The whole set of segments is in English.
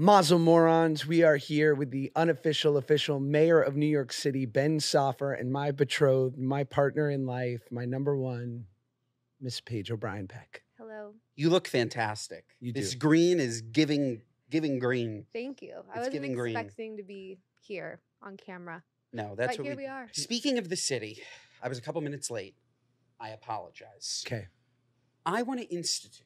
Mazel morons, we are here with the unofficial official mayor of New York City, Ben Soffer, and my betrothed, my partner in life, my number one, Miss Paige O'Brien Peck. Hello. You look fantastic. You This do. green is giving giving green. Thank you. I wasn't giving green. expecting to be here on camera. No, that's but what here we, we are. Speaking of the city, I was a couple minutes late. I apologize. Okay. I want to institute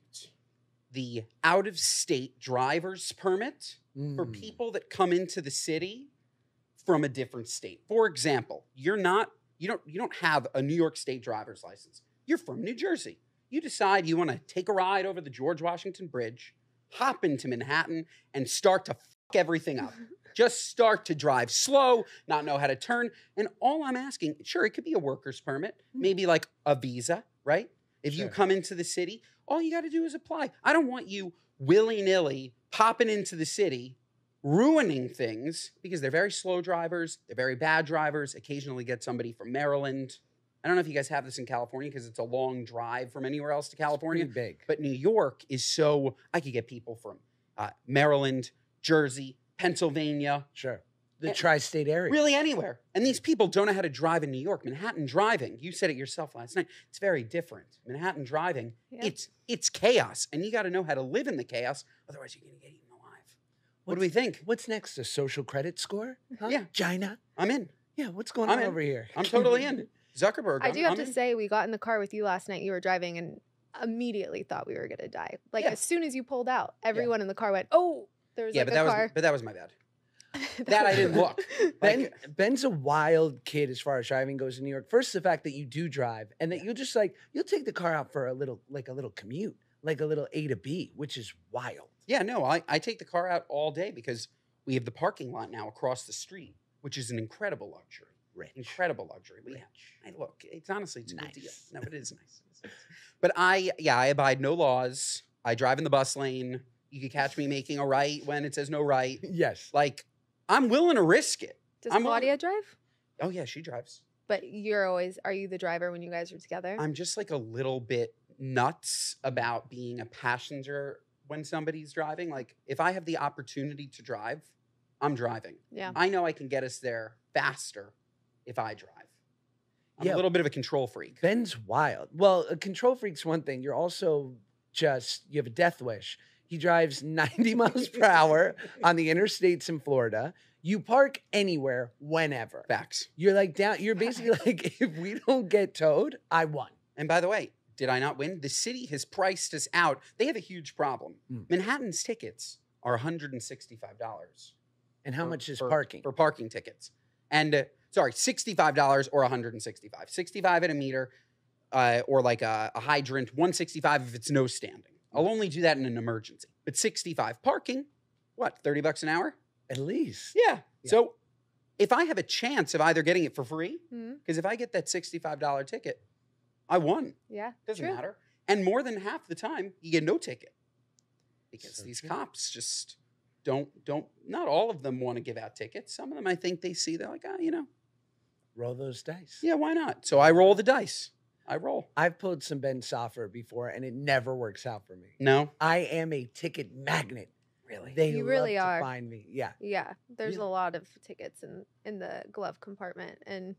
the out of state driver's permit for Mm. people that come into the city from a different state. For example, you're not you don't you don't have a New York state driver's license. You're from New Jersey. You decide you want to take a ride over the George Washington Bridge, hop into Manhattan and start to fuck everything up. Just start to drive slow, not know how to turn. And all I'm asking, sure, it could be a worker's permit, maybe like a visa, right? If you come into the city, all you got to do is apply. I don't want you willy nilly popping into the city, ruining things because they're very slow drivers, they're very bad drivers. Occasionally get somebody from Maryland. I don't know if you guys have this in California because it's a long drive from anywhere else to California. Big. But New York is so, I could get people from uh, Maryland, Jersey, Pennsylvania, Sure. The Eh, tri state area. really anywhere. And these people don't know how to drive in New York. Manhattan driving, you said it yourself last night, it's very different. Manhattan driving, Yeah. it's it's chaos. And you got to know how to live in the chaos. Otherwise, you're going to get eaten alive. What do we think? What's next? A social credit score? Huh? Yeah. China? I'm in. Yeah, what's going I'm on in. over here? I'm totally in. Zuckerberg. I I'm- do have I'm to in. say, we got in the car with you last night. You were driving and immediately thought we were going to die. Like, Yeah. as soon as you pulled out, everyone in the car went, Oh, there was Yeah, like but a that car. was but that was my bad. That I didn't look. Ben, Like, Ben's a wild kid as far as driving goes in New York. First, the fact that you do drive and that you'll just like, you'll take the car out for a little, like a little commute, like a little A to B, which is wild. Yeah, no, I, I take the car out all day because we have the parking lot now across the street, which is an incredible luxury. Rich. Incredible luxury. We Rich. I look, it's honestly it's a good deal. Nice. No, it is nice. It's nice. But I yeah, I abide no laws. I drive in the bus lane. You could catch me making a right when it says no right. Yes. Like I'm willing to risk it. Does I'm willing- Claudia drive? Oh yeah, she drives. But you're always, are you the driver when you guys are together? I'm just like a little bit nuts about being a passenger when somebody's driving. Like if I have the opportunity to drive, I'm driving. yeah. I know I can get us there faster if I drive. I'm Yeah. a little bit of a control freak. Ben's wild. Well, a control freak's one thing. You're also just, you have a death wish. He drives 90 miles per hour on the interstates in Florida. You park anywhere, whenever. Facts. You're like down, you're basically like, if we don't get towed, I won. And by the way, did I not win? The city has priced us out. They have a huge problem. Mm. Manhattan's tickets are $165 And how for- much is for- parking? for parking tickets. And uh, sorry, $65 or 165. 65 at a meter uh, or like a, a hydrant, 165 if it's no standing. I'll only do that in an emergency. But 65 parking, what, 30 bucks an hour? At least. Yeah. Yeah. So if I have a chance of either getting it for free, because if I get that $65 ticket, I won. Yeah. Doesn't true. matter. And more than half the time, you get no ticket because So these true. cops just don't don't. Not all of them want to give out tickets. Some of them, I think, they see they're like, ah, you know, Roll those dice. yeah, why not? So I roll the dice. I roll. I've pulled some Ben Soffer before and it never works out for me. No, I am a ticket magnet. really. They You love really to are. find me. Yeah. Yeah, there's Really? a lot of tickets in in the glove compartment, and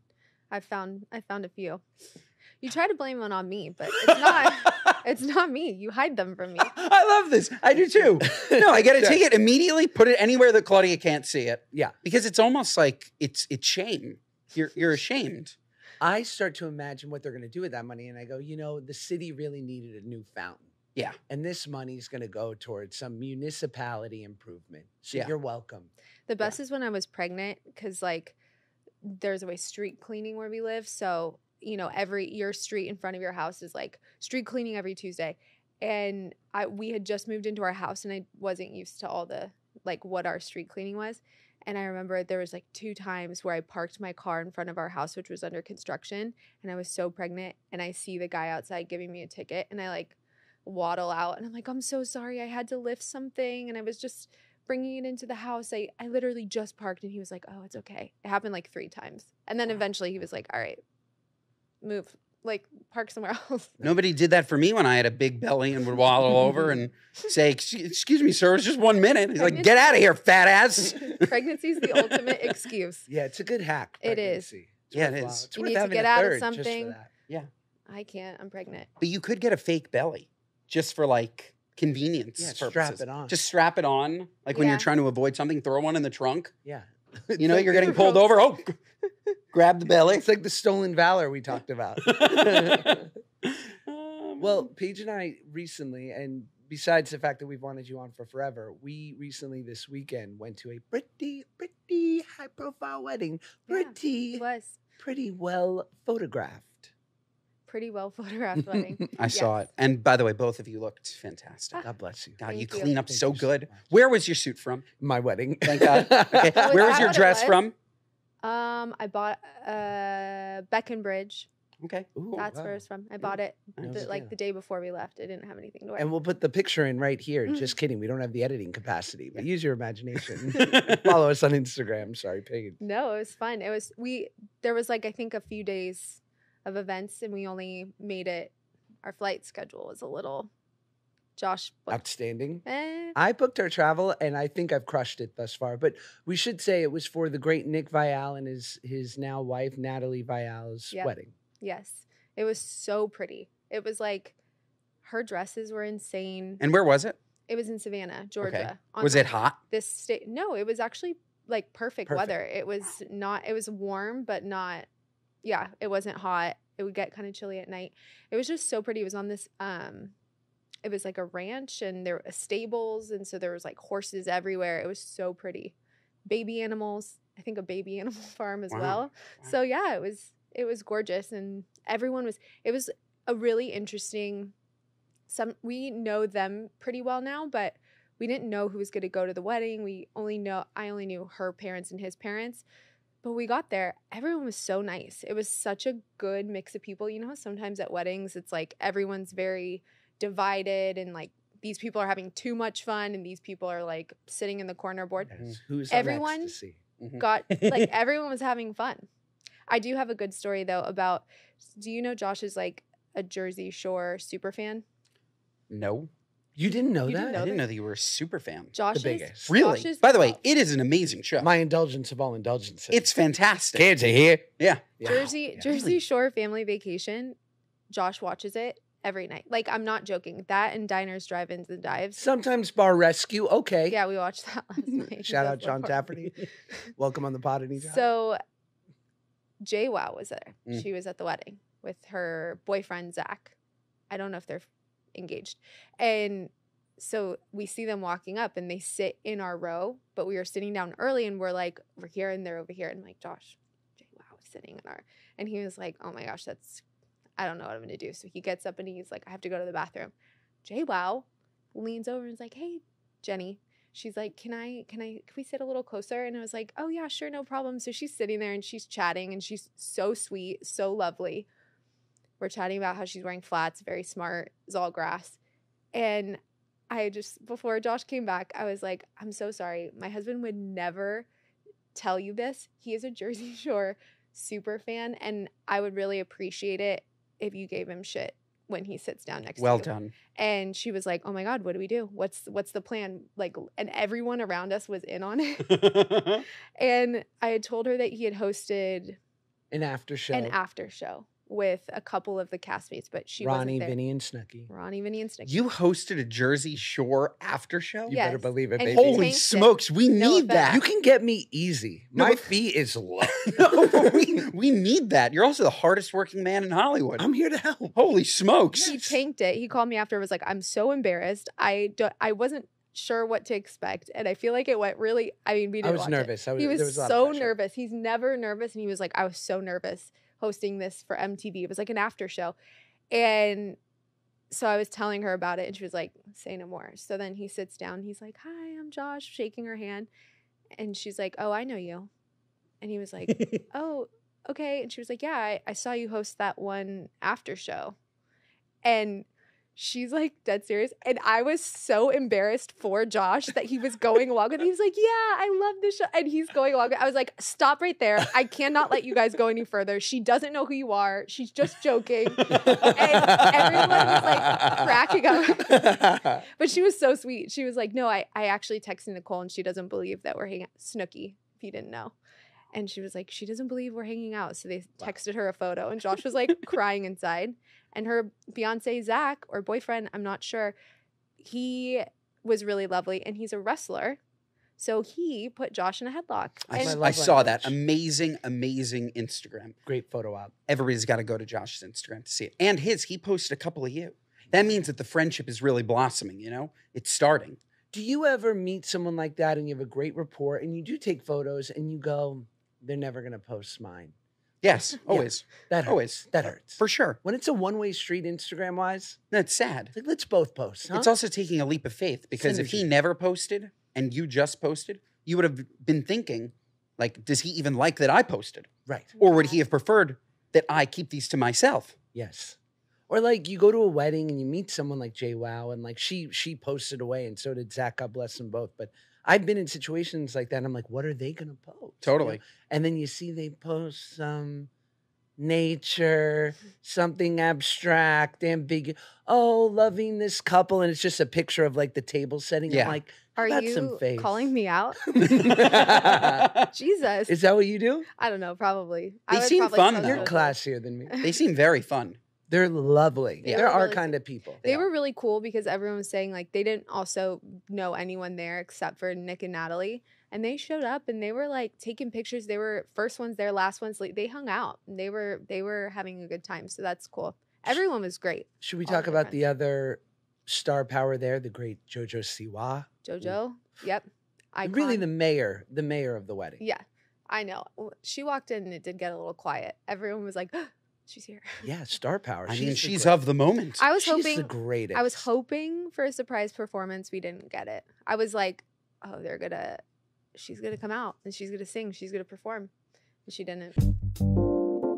I found I found a few. You try to blame it on me, but it's not. it's not me. You hide them from me. I love this. I do too. No, I get a Yeah. ticket immediately. Put it anywhere that Claudia can't see it. Yeah. because it's almost like it's it's shame. You're you're ashamed. I start to imagine what they're going to do with that money. And I go, you know, the city really needed a new fountain. Yeah. And this money is going to go towards some municipality improvement. So Yeah. you're welcome. The best is when I was pregnant, because like there's always street cleaning where we live. So you know, every your street in front of your house is like street cleaning every Tuesday, and I we had just moved into our house, and I wasn't used to all the like what our street cleaning was. And I remember there was like two times where I parked my car in front of our house, which was under construction, and I was so pregnant, and I see the guy outside giving me a ticket, and I like waddle out, and I'm like, I'm so sorry, I had to lift something, and I was just bringing it into the house. I, I literally just parked and he was like, oh, it's okay. It happened like three times. And then eventually he was like, all right, move, like park somewhere else. Nobody did that for me when I had a big belly and would waddle over and say, "Excuse excuse me, sir, it's just one minute." He's like, "Get out of here, fat ass." Pregnancy's the ultimate excuse. Yeah, it's a good hack. It is. pregnancy. It's Yeah, it worthwhile. is. It's You need to get out of third just for something. Yeah. I can't. I'm pregnant. But you could get a fake belly just for like convenience Yeah, purposes. strap it on. Just strap it on, like when you're trying to avoid something. Throw one in the trunk. yeah. You know, you're getting pulled over. Oh, grab the belly. It's like the stolen valor we talked about. Um, Well, Paige and I recently, and besides the fact that we've wanted you on for forever, we recently this weekend went to a pretty, pretty high profile wedding. Yeah, Pretty, It was pretty well photographed. Pretty well photographed wedding. I saw it. And by the way, both of you looked fantastic. God bless you. God, Thank you you. clean up Thank so you so good. Where was your suit from? My wedding. Thank God. Okay. Was Where was your dress was? from? Um, I bought uh Bec & Bridge. Okay. Ooh, That's wow. where it's from. I bought it Nice. the, like Yeah. the day before we left. I didn't have anything to wear. And we'll put the picture in right here. Mm. Just kidding. We don't have the editing capacity, but Yeah. use your imagination. Follow us on Instagram. Sorry, Paige. No, it was fun. It was we there was like I think a few days of events and we only made it our flight schedule was a little Josh booked, Outstanding. eh, I booked our travel, and I think I've crushed it thus far. But we should say it was for the great Nick Viall and his his now wife Natalie Viall's Yep. wedding. yes. It was so pretty. It was like her dresses were insane. And where was it? It was in Savannah, Georgia. on, Was it hot? This state No, it was actually like perfect, Perfect. weather. It was not it was warm but not yeah, it wasn't hot. It would get kind of chilly at night. It was just so pretty. It was on this um it was like a ranch and there were stables and so there was like horses everywhere. It was so pretty. Baby animals. I think a baby animal farm as Wow. well. Wow. So yeah, it was it was gorgeous and everyone was it was a really interesting some we know them pretty well now, but we didn't know who was going to go to the wedding. We only know I only knew her parents and his parents. But we got there, everyone was so nice. It was such a good mix of people. You know, how sometimes at weddings it's like everyone's very divided and like these people are having too much fun and these people are like sitting in the corner bored. Yes. Who's Everyone-? Mhm. Got like everyone was having fun. I do have a good story though about do you know Josh is like a Jersey Shore super fan? No. You didn't know You that? didn't I know didn't that? know that you were a super fan. Josh is biggest. Really? Josh is- By the way, it is an amazing show. My indulgence of all indulgences. it's fantastic. kids are here. Yeah. Yeah. Jersey Yeah. Jersey Shore Family Vacation. Josh watches it every night. Like I'm not joking. That and diners, drive-ins, and dives. Sometimes bar rescue. Okay. Yeah, we watched that last night. Shout out was John fun. Tafferty. Welcome on the pod anytime. So JWoww was there. Mm. She was at the wedding with her boyfriend Zach. I don't know if they're engaged. And so we see them walking up and they sit in our row, but we were sitting down early and we're like, we're here and they're over here. And I'm like, Josh, Jay Wow sitting in our and he was like, Oh my gosh, that's I don't know what I'm gonna do. So he gets up and he's like, I have to go to the bathroom. JWoww leans over and is like, Hey, Jenny, she's like, "Can I can I can we sit a little closer?" And I was like, "Oh yeah, sure, no problem." So she's sitting there and she's chatting and she's so sweet, so lovely. We're chatting about how she's wearing flats, very smart, is all grass. And I just before Josh came back, I was like, "I'm so sorry. My husband would never tell you this. He is a Jersey Shore super fan and I would really appreciate it if you gave him shit when he sits down next Well to you." done. and she was like oh my god what do we do what's what's the plan like and everyone around us was in on it and i had told her that he had hosted An after show. an after show with a couple of the castmates but she Ronnie, wasn't there Vinny, and Snooki. ronnie vinny and Snick. you hosted a Jersey Shore after show? You better believe it, And baby. Holy tanked it. smokes, we No need offense. that. You can get me easy. No, My but- fee is low. no, but we, we need that. You're also the hardest working man in Hollywood. I'm here to help. Holy smokes. he tanked it he called me after was like i'm so embarrassed i don't i wasn't sure what to expect and i feel like it went really i mean we I didn't was watch it. nervous. I was, he was, there was a lot of so pressure. nervous. He's never nervous, and he was like, I was so nervous hosting this for MTV. It was like an after show, and so I was telling her about it, and she was like, "Say no more." So then he sits down. He's like, "Hi, I'm Josh," shaking her hand, and she's like, "Oh, I know you," and he was like, "Oh, okay," and she was like, "Yeah, I, I saw you host that one after show," and she's like dead serious. And I was so embarrassed for Josh that he was going along with it. He was like, Yeah, I love this show. And he's going along. with I was like, Stop right there. I cannot let you guys go any further. She doesn't know who you are. She's just joking. And everyone was like cracking up. But she was so sweet. She was like, No, I, I actually texted Nicole and she doesn't believe that we're hanging out. Snooki, if you didn't know. And she was like, She doesn't believe we're hanging out. So they texted her a photo and Josh was like crying inside and her fiance Zach or boyfriend, I'm not sure, he was really lovely and he's a wrestler. So he put Josh in a headlock. I, And- I saw that. Amazing, amazing Instagram. Great photo op. Everybody's got to go to Josh's Instagram to see it. And his, he posted a couple of you. That means that the friendship is really blossoming, you know? It's starting. Do you ever meet someone like that and you have a great rapport and you do take photos and you go, they're never going to post mine? Yes, always. That hurts. Always. That hurts. For sure. when it's a one way street Instagram wise, That's sad. like, let's both post. Huh? It's also taking a leap of faith because if he Synergy. never posted and you just posted, you would have been thinking, like, does he even like that I posted? right. Or would he uh-huh. have preferred that I keep these to myself? Yes. Or like you go to a wedding and you meet someone like JWoww and like she she posted away and so did Zach. God bless them both. But I've been in situations like that. And I'm like, what are they gonna post? you know? Totally. And then you see they post some nature, something abstract, ambiguous. Oh, loving this couple, and it's just a picture of like the table setting. Yeah. I'm like, Are that's some you face. calling me out? Jesus. is that what you do? I don't know, probably. They would seem probably fun, though. You're classier than me. They seem very fun. They're lovely. Yeah. There They were are really kind of people. They Yeah. were really cool because everyone was saying like they didn't also know anyone there except for Nick and Natalie. And they showed up and they were like taking pictures. They were first ones there, last ones late. They hung out. And they were they were having a good time. So that's cool. Everyone was great. Should we all talk their about the other star power there, the great Jojo Siwa? Jojo. Yep. Icon. Really, the mayor, the mayor of the wedding. Yeah. I know. She walked in and it did get a little quiet. Everyone was like, she's here. Yeah, star power. I She's mean, she's great- of the moment. I was she's hoping the greatest. I was hoping for a surprise performance. We didn't get it. I was like, oh, they're gonna, she's gonna come out and she's gonna sing, she's gonna perform, and she didn't.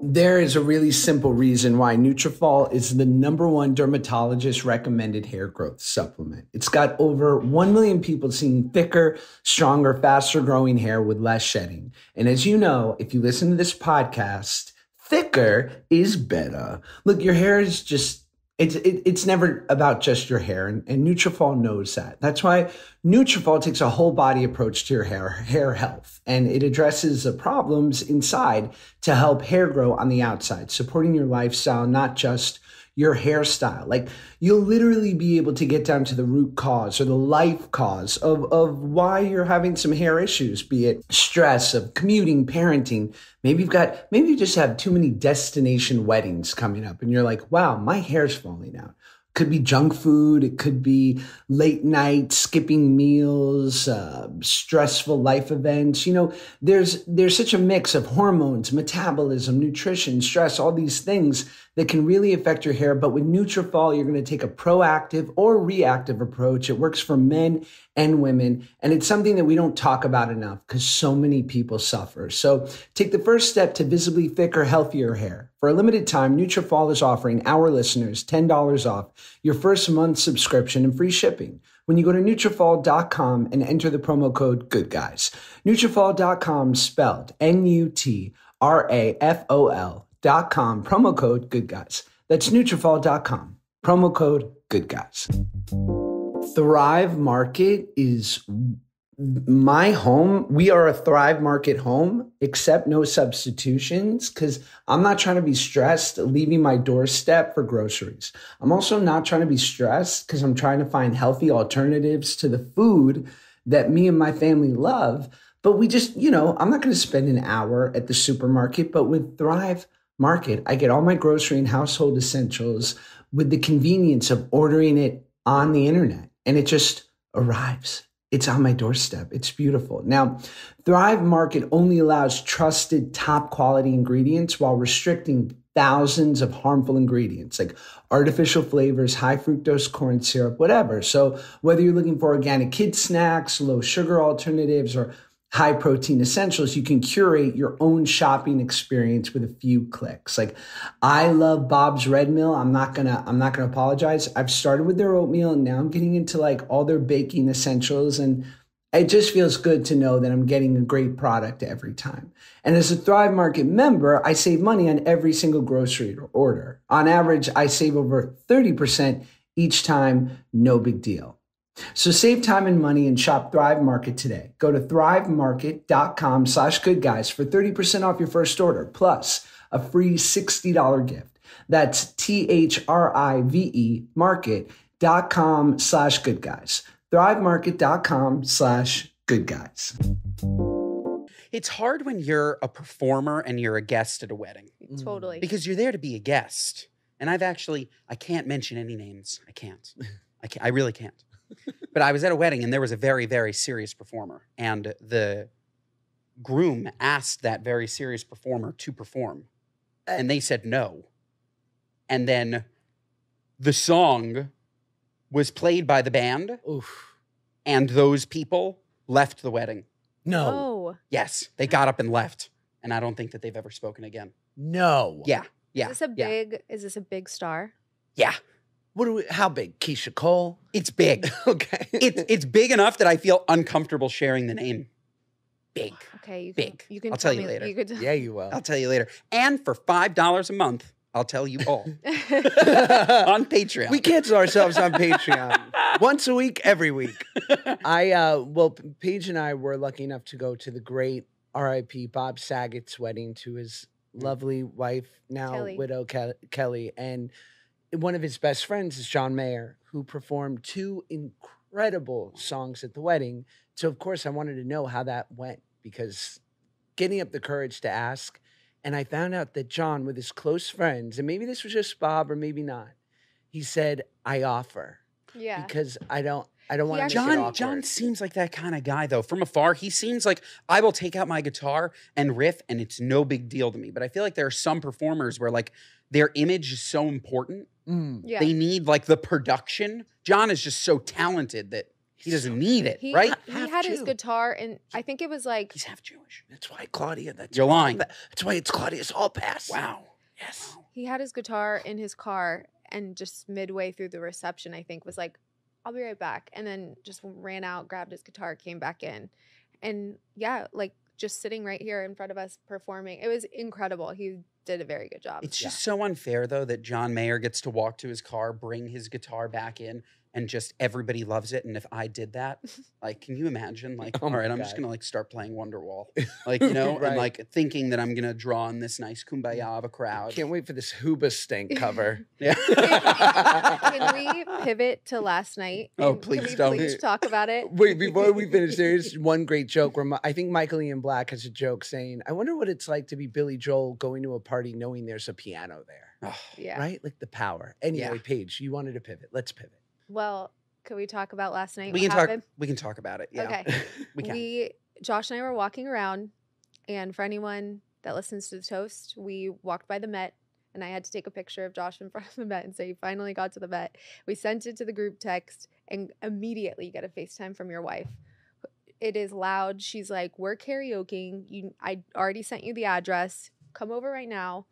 There is a really simple reason why Nutrafol is the number one dermatologist recommended hair growth supplement. It's got over 1 million people seeing thicker, stronger, faster growing hair with less shedding. And as you know, if you listen to this podcast, thicker is better. Look, your hair is just it's it, it's never about just your hair and, and Nutrafol knows that. That's why Nutrafol takes a whole body approach to your hair hair health and it addresses the problems inside to help hair grow on the outside, supporting your lifestyle, not just your hairstyle. Like you'll literally be able to get down to the root cause or the life cause of, of why you're having some hair issues, be it stress of commuting, parenting. Maybe you've got, maybe you just have too many destination weddings coming up and you're like, wow, my hair's falling out. Could be junk food. It could be late night skipping meals, uh, stressful life events. You know, there's there's such a mix of hormones, metabolism, nutrition, stress, all these things that can really affect your hair. But with Nutrafol, you're going to take a proactive or reactive approach. It works for men and women, and it's something that we don't talk about enough because so many people suffer. So take the first step to visibly thicker, healthier hair. For a limited time, Nutrafol is offering our listeners $10 off your first month subscription and free shipping when you go to Nutrafol.com and enter the promo code GOODGUYS. Nutrafol.com spelled N-U-T-R-A-F-O-L dot com, promo code GOODGUYS. That's Nutrafol.com, promo code GOODGUYS. Thrive Market is my home. We are a Thrive Market home, except no substitutions because I'm not trying to be stressed leaving my doorstep for groceries. I'm also not trying to be stressed because I'm trying to find healthy alternatives to the food that me and my family love. But we just, you know, I'm not going to spend an hour at the supermarket, but with Thrive Market, I get all my grocery and household essentials with the convenience of ordering it on the internet and it just arrives. It's on my doorstep. It's beautiful. Now, Thrive Market only allows trusted top quality ingredients while restricting thousands of harmful ingredients like artificial flavors, high fructose corn syrup, whatever. So, whether you're looking for organic kid snacks, low sugar alternatives, or high protein essentials, you can curate your own shopping experience with a few clicks. Like I love Bob's Red Mill. I'm not gonna, I'm not gonna apologize. I've started with their oatmeal and now I'm getting into like all their baking essentials and it just feels good to know that I'm getting a great product every time. And as a Thrive Market member, I save money on every single grocery order. On average, I save over 30% each time, no big deal. So save time and money and shop Thrive Market today. Go to thrivemarket.com slash good guys for 30% off your first order, plus a free $60 gift. That's T-H-R-I-V-E market.com slash good guys. Thrivemarket.com slash good guys. It's hard when you're a performer and you're a guest at a wedding Totally. Mm-hmm. because you're there to be a guest. And I've actually, I can't mention any names. I can't. I, can't, I really can't. But I was at a wedding and there was a very, very serious performer. And the groom asked that very serious performer to perform. Uh, and they said no. And then the song was played by the band, Oof. and those people left the wedding. No. Oh. Yes, they got up and left. And I don't think that they've ever spoken again. No. Yeah. Yeah. Is this a yeah. big is this a big star? Yeah. What do we, how big? Keyshia Cole? It's big. Okay. it's it's big enough that I feel uncomfortable sharing the name. Big. Okay, you Big. You can I'll tell you me- later. You could yeah, you will. I'll tell you later. And for five dollars a month, I'll tell you all on Patreon. we cancel ourselves on Patreon once a week, every week. I uh, well, P- Paige and I were lucky enough to go to the great R.I.P. Bob Saget's wedding to his lovely wife, now Kelly. widow Ke- Kelly, and one of his best friends is John Mayer, who performed two incredible songs at the wedding. So of course, I wanted to know how that went because getting up the courage to ask. And I found out that John, with his close friends, and maybe this was just Bob or maybe not, he said, I offer yeah. because I don't I don't want to actually- make it John awkward. John seems like that kind of guy though. From afar, he seems like I will take out my guitar and riff and it's no big deal to me. But I feel like there are some performers where like their image is so important. Mm. Yeah. They need like the production. John is just so talented that he doesn't need it, he, right? he Have had his guitar and I think it was like He's half Jewish. That's why Claudia. That's You're why- lying. That's why it's Claudia's all pass. Wow. Yes. he had his guitar in his car and just midway through the reception I think was like I'll be right back and then just ran out grabbed his guitar came back in. And yeah like just sitting right here in front of us performing it was incredible. He did a very good job. It's just so unfair though that John Mayer gets to walk to his car, bring his guitar back in, and just everybody loves it. And if I did that, like, can you imagine? Like, Oh all my I'm just gonna like start playing Wonderwall, like you know, Right. and like thinking that I'm gonna draw on this nice kumbaya of a crowd. Can't wait for this Hoobastank cover. Yeah. can we pivot to last night Oh, please can we don't. please talk about it Wait, before we finish, there's one great joke where Mi- I think Michael Ian Black has a joke saying, "I wonder what it's like to be Billy Joel going to a party knowing there's a piano there." Oh, yeah Right, like the power. Anyway, Yeah. Paige, you wanted to pivot. Let's pivot. Well could we talk about last night we can talk. happened? We can talk about it. Yeah, okay we can. we Josh and I were walking around, and for anyone that listens to the toast, we walked by the Met, and I had to take a picture of Josh in front of the Met and say, "You finally got to the Met." We sent it to the group text, and immediately you get a FaceTime from your wife. It is loud. She's like, "We're karaokeing. You, I already sent you the address. Come over right now.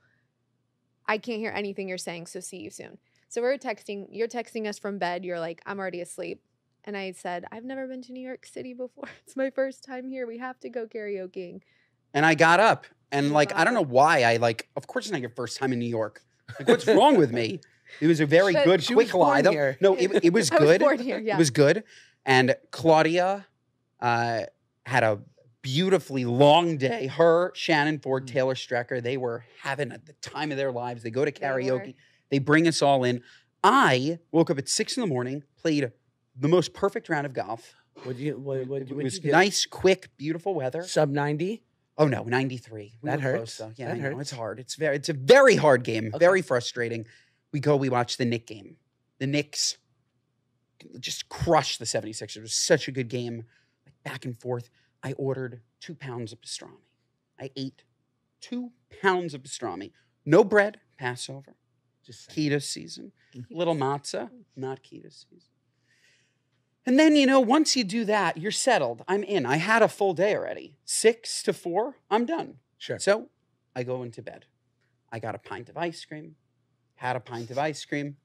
I can't hear anything you're saying, so see you soon." So we're texting. You're texting us from bed. You're like, "I'm already asleep." And I said, I've never been to New York City before. It's my first time here. We have to go karaokeing. and I got up, and like got I don't know why I like. Of course, it's not your first time in New York. Like, what's wrong with me? It was a very But- good She was quick lie. though. here. No, it, it was I was good. born here, yeah. It was good. And Claudia uh, had a beautifully long day. Her, Shannon Ford, Mm. Taylor Strecker, they were having the time of their lives. They go to They were. karaoke. They bring us all in. I woke up at six in the morning, played the most perfect round of golf. Would you? What? What? It was nice, quick, beautiful weather. Sub ninety. Oh no, 93. We That hurts. Close, though. Yeah, That hurts. It's hard. It's very it's a very hard game. Okay. Very frustrating. We go, we watch the Knick game. The Knicks just crushed the 76ers. It was such a good game. Like back and forth. I ordered two pounds of pastrami. I ate two pounds of pastrami. No bread, Passover, Just keto season. Mm-hmm. Little matzah, not keto season. And then, you know, once you do that, you're settled. I'm in. I had a full day already. Six to four, I'm done. Sure. So I go into bed. I got a pint of ice cream, had a pint of ice cream.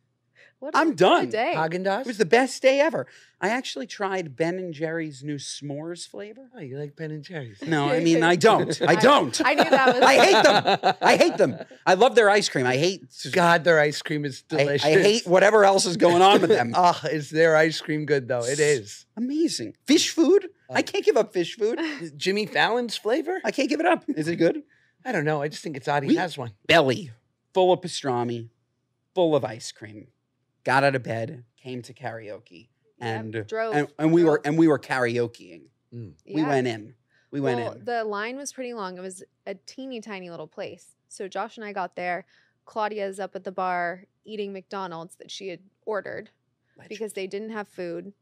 What a- I'm done. day. Haagen Dazs. It was the best day ever. I actually tried Ben and Jerry's new s'mores flavor. Oh, you like Ben and Jerry's? No, I mean, I don't. I don't. I knew that was. I hate them. I hate them. I love their ice cream. I hate. God, their ice cream is delicious. I hate whatever else is going on with them. oh, is their ice cream good though? It is. Amazing. Fish food? I can't give up fish food. Jimmy Fallon's flavor? I can't give it up. Is it good? I don't know. I just think it's odd he We- has one. Belly full of pastrami, full of ice cream. Got out of bed, came to karaoke, and Yep, drove, and, and we were and we were karaokeing. Mm. We Yeah. went in. We went well, in. The line was pretty long. It was a teeny tiny little place. So Josh and I got there. Claudia's up at the bar eating McDonald's that she had ordered because they didn't have food.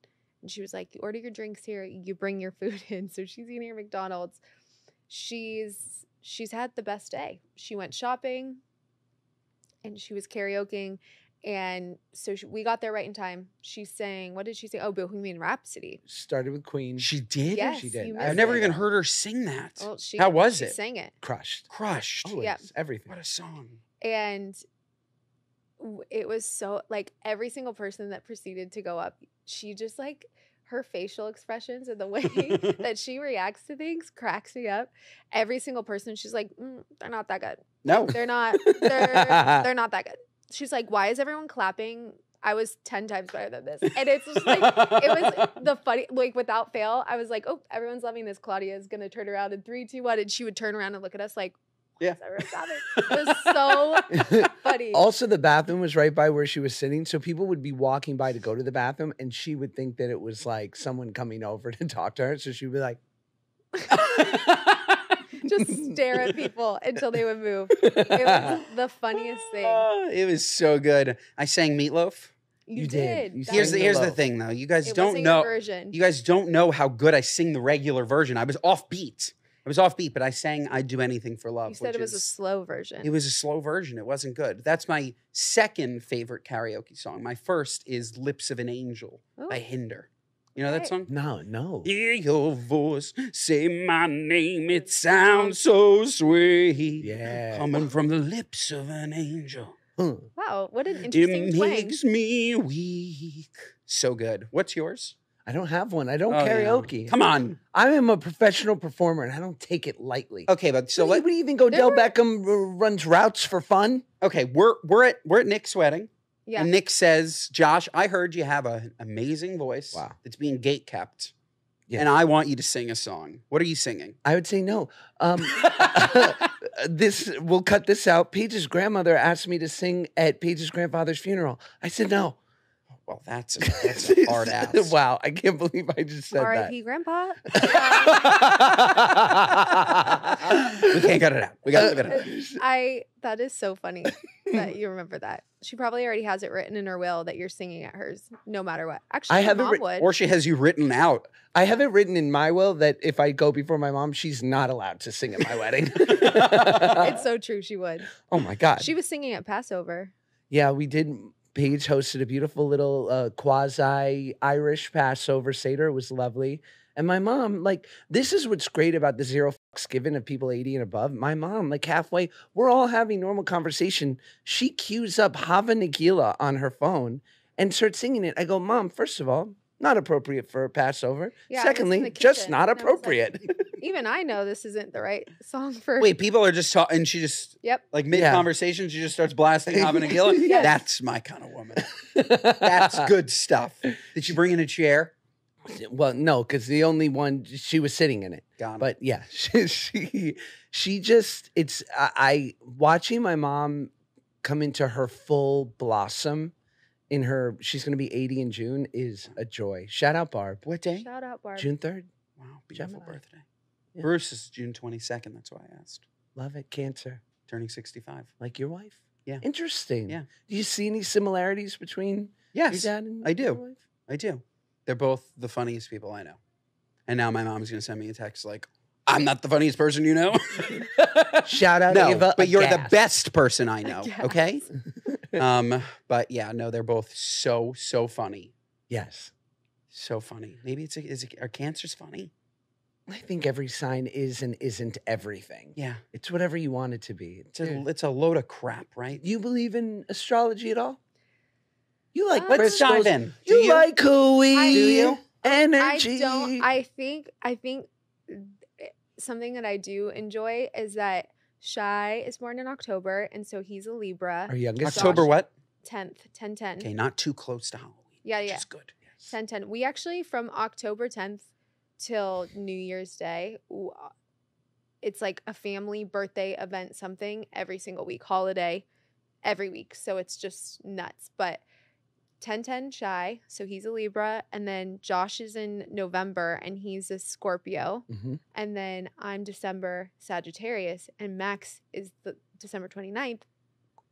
And she was like, You order your drinks here, you bring your food in. So she's eating her McDonald's. She's she's had the best day. She went shopping and she was karaokeing. And so she, we got there right in time. She sang, what did she say? Oh, Bohemian Rhapsody. Started with Queen. she did. Yes, she did. I've I've never it. even heard her sing that. Well, she, How was she it? sang it. crushed. Crushed. Always. Yeah. Everything. What a song. and it was so like every single person that proceeded to go up she just like her facial expressions and the way that she reacts to things cracks me up every single person she's like mm, they're not that good No. they're not they're they're not that good she's like why is everyone clapping i was 10 times better than this and it's just like it was the funny like without fail i was like oh everyone's loving this claudia is gonna turn around in three two one and she would turn around and look at us like Yeah. "Why is everyone it was so funny. also, the bathroom was right by where she was sitting, so people would be walking by to go to the bathroom, and she would think that it was like someone coming over to talk to her. So she would be like, Just stare at people until they would move. It was the funniest thing. Ah, it was so good. I sang Meatloaf. You, You did. did. You Here's was- the sang here's the thing though. You guys it don't wasn't know. version. You guys don't know how good I sing the regular version. I was off beat. I was off beat, but I sang "I'd Do Anything for Love." You said which it was a slow version. It was a slow version. It wasn't good. That's my second favorite karaoke song. My first is "Lips of an Angel" by Ooh. Hinder. You know that song? "No, no." Hear your voice, say my name. It sounds so sweet. Yeah. Coming from the lips of an angel. Wow, what an interesting it twang. makes me weak. So good. What's yours? I don't have one. I don't Oh, yeah. karaoke. Come on. I am a professional performer, and I don't take it lightly. Okay, but so So let what do you think Odell were- Beckham r- runs routes for fun? okay, we're we're at we're at Nick's wedding. Yeah. And Nick says, Josh, I heard you have an amazing voice Wow. that's being gate kept. Yeah. And I want you to sing a song. What are you singing? I would say no. Um, this we'll cut this out. Paige's grandmother asked me to sing at Paige's grandfather's funeral. I said no. Well, that's a, that's a hard ass. wow, I can't believe I just said that. R.I.P. Grandpa. we can't cut it out. We got to leave it out. I that is so funny that you remember that. She probably already has it written in her will that you're singing at hers, no matter what. Actually, I my have it mom writ- would. Or she has you written out. I have it written in my will that if I go before my mom, she's not allowed to sing at my wedding. it's so true. She would. oh my god. She was singing at Passover. Yeah, we did. Paige hosted a beautiful little uh, quasi Irish Passover Seder. It was lovely. And my mom, like, this is what's great about the zero fucks given of people 80 and above. My mom, like, halfway, we're all having normal conversation. She cues up Hava Nagila on her phone and starts singing it. I go, Mom, first of all, not appropriate for Passover. Yeah, I was in Secondly, just not appropriate. Even I know this isn't the right song for. Wait, people are just talking, and she just, Yep. like mid Yeah. conversation, she just starts blasting Hava Nagila. Yes. That's my kind of woman. That's good stuff. Did she bring in a chair? well, no, because the only one, she was sitting in it. Got it. but yeah she she, she just it's I, I watching my mom come into her full blossom in her she's going to be 80 in june is a joy shout out barb what day? Shout out, Barb. june 3rd Wow, beautiful Gemini. birthday. Yeah. Bruce is June 22nd. That's why I asked. love it cancer Turning 65. like your wife Yeah. interesting Yeah. do you see any similarities between Yes, your dad and I do. your wife? I do. They're both the funniest people I know. And now my mom's going to send me a text like, I'm not the funniest person you know. shout out no, Ava but you're the best person I know. Okay. um, but yeah, no, they're both so so funny. yes So funny. Maybe it's a, is it, are cancers funny? I think every sign is and isn't everything. Yeah. It's whatever you want it to be. It's a, it's a load of crap, right? you believe in astrology at all? You like Uh, Let's dive in. Do You, like hooey I- Do you? energy. I don't. I think. I think eh, something that I do enjoy is that Shai is born in October, and so he's a Libra. Our youngest October what? 10th, 10 10. Okay, not too close to Halloween. Yeah, which yeah. is good. 10 10. We actually, from October 10th till New Year's Day, uh, it's like a family birthday event, something every single week, holiday every week. So it's just nuts. But 10 10 Shai, so he's a Libra. And then Josh is in November and he's a Scorpio. Mhm. And then I'm December Sagittarius, and Max is the December 29th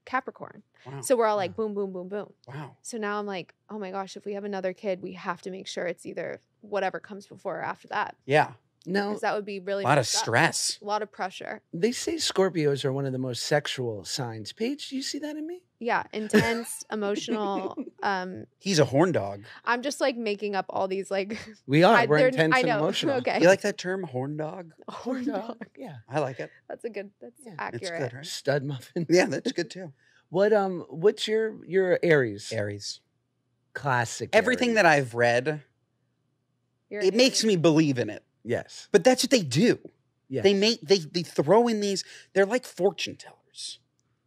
Capricorn. Wow. So we're all like boom, boom, boom, boom. wow. So now I'm like, oh my gosh, if we have another kid, we have to make sure it's either whatever comes before or after that. Yeah. Now, Because that would be really A lot of messed up. stress. A lot of pressure. they say Scorpios are one of the most sexual signs. Paige, do you see that in me? Yeah. Intense, emotional. Um, He's a horn dog. I'm just like making up all these like We are. I- We're they're- intense I and know. emotional. Okay. You like that term, horn dog? horn dog. Yeah. I like it. That's a good that's Yeah, It's accurate. good, right? Stud muffin. Yeah, that's good too. What um what's your your Aries? Aries. Classic. Everything that I've read, You're it makes me believe in it. Yes. But that's what they do. Yes. They make they they throw in these. They're like fortune tellers.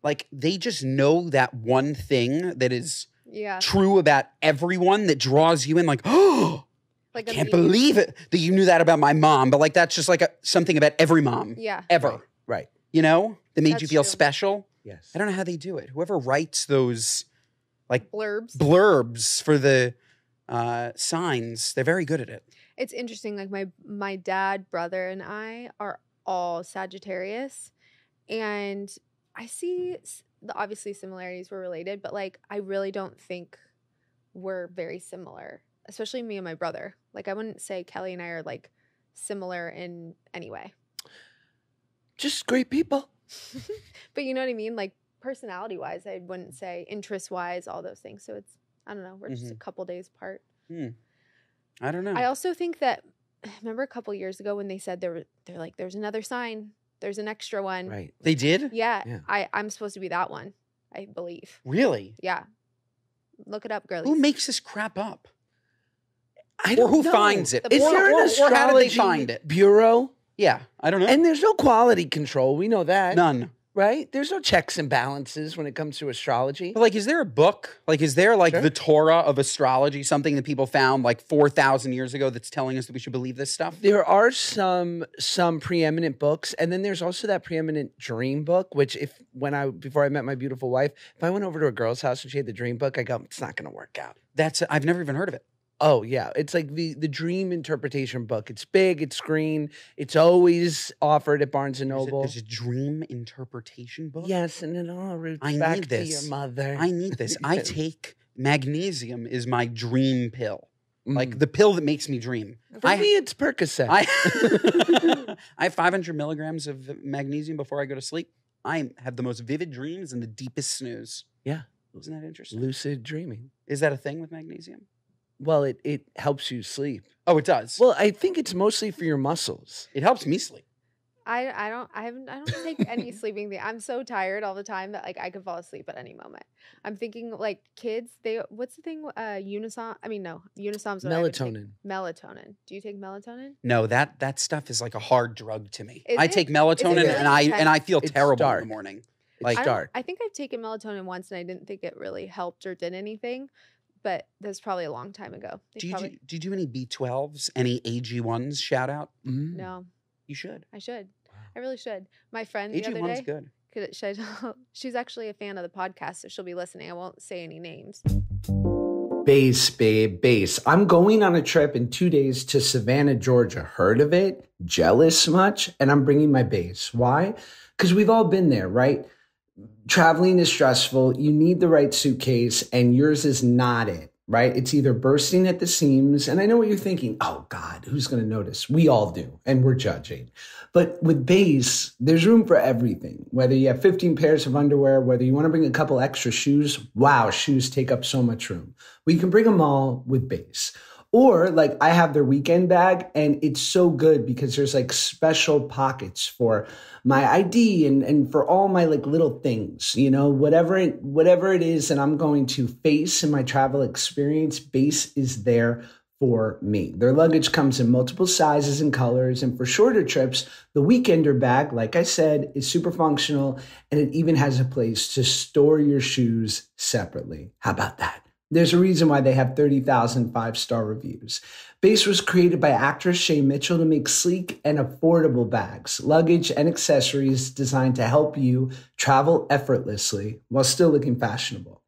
Like they just know that one thing that is Yeah. true about everyone that draws you in. Like, oh, Like I a can't believe it that you knew that about my mom. But like that's just like a, something about every mom Yeah. ever. Right. Right. You know, that made you feel true. special. Yes. I don't know how they do it. Whoever writes those like Blurbs. blurbs for the uh, signs, they're very good at it. it's interesting like my my dad brother and i are all sagittarius and i see the obviously similarities were related but like i really don't think we're very similar especially me and my brother like i wouldn't say kelly and i are like similar in any way Just great people. but you know what i mean like personality wise i wouldn't say interest wise all those things so it's i don't know we're just a mm-hmm. couple days apart hmm. I don't know. I also think that remember a couple years ago when they said there were they're like there's another sign, there's an extra one. Right. they did? Yeah, Yeah. I I'm supposed to be that one. I believe. Really? Yeah. Look it up, girlies. Who makes this crap up? I Or don't who know. finds it? The Is or, there an or- or astrology how did they find it? bureau? Yeah, I don't know. And there's no quality control. We know that. None. Right? There's no checks and balances when it comes to astrology. But like, is there a book? Like, is there like Sure. the Torah of astrology, something that people found like 4,000 years ago that's telling us that we should believe this stuff? There are some some preeminent books, and then there's also that preeminent dream book. Which, if when I before I met my beautiful wife, if I went over to a girl's house and she had the dream book, I go, it's not going to work out. That's, I've never even heard of it. Oh yeah, it's like the the dream interpretation book. It's big, it's green, it's always offered at Barnes and There's a, Noble. there's a dream interpretation book. Yes, and it all roots I back need to your this. mother. I need this. I take magnesium is my dream pill. Like Mm. the pill that makes me dream. for I- me, it's Percocet. I I have 500 milligrams of magnesium before I go to sleep. I have the most vivid dreams and the deepest snooze. Yeah. Isn't that interesting? Lucid dreaming. Is that a thing with magnesium? Well, it it helps you sleep. Oh, it does. Well, I think it's mostly for your muscles. it helps me sleep. I I don't I haven't I don't take any sleeping thing. I'm so tired all the time that like I could fall asleep at any moment. I'm thinking like kids, they what's the thing uh unisom I mean no, unisom's what I. Melatonin. Melatonin. Do you take melatonin? No, that that stuff is like a hard drug to me. Is I it? take melatonin really and I and I feel It's terrible dark. in the morning. It's Like I dark. I think I've taken melatonin once and I didn't think it really helped or did anything, but that's probably a long time ago. They Do you probably, do, do you do any B12s? Any AG1s? Shout out. Mm. no, You should. I should. I really should. My friend the other AG1's day, good. could, should I tell, she's actually a fan of the podcast, so she'll be listening. I won't say any names. Béis, babe, Béis. I'm going on a trip in two days to Savannah, Georgia. Heard of it? Jealous much? And I'm bringing my Béis. Why? Because we've all been there, right? Traveling is stressful. You need the right suitcase, and yours is not it, right? It's either bursting at the seams. And I know what you're thinking. Oh, God, who's going to notice? We all do, and we're judging. But with Béis, there's room for everything. Whether you have 15 pairs of underwear, whether you want to bring a couple extra shoes, wow, shoes take up so much room. We can bring them all with Béis. Or like I have their weekend bag and it's so good because there's like special pockets for my ID and, and for all my like little things, you know, whatever it, whatever it is that I'm going to face in my travel experience, Béis is there for me. Their luggage comes in multiple sizes and colors. And for shorter trips, the weekender bag, like I said, is super functional and it even has a place to store your shoes separately. How about that? There's a reason why they have 30,000 five star reviews. Béis was created by actress Shay Mitchell to make sleek and affordable bags, luggage, and accessories designed to help you travel effortlessly while still looking fashionable.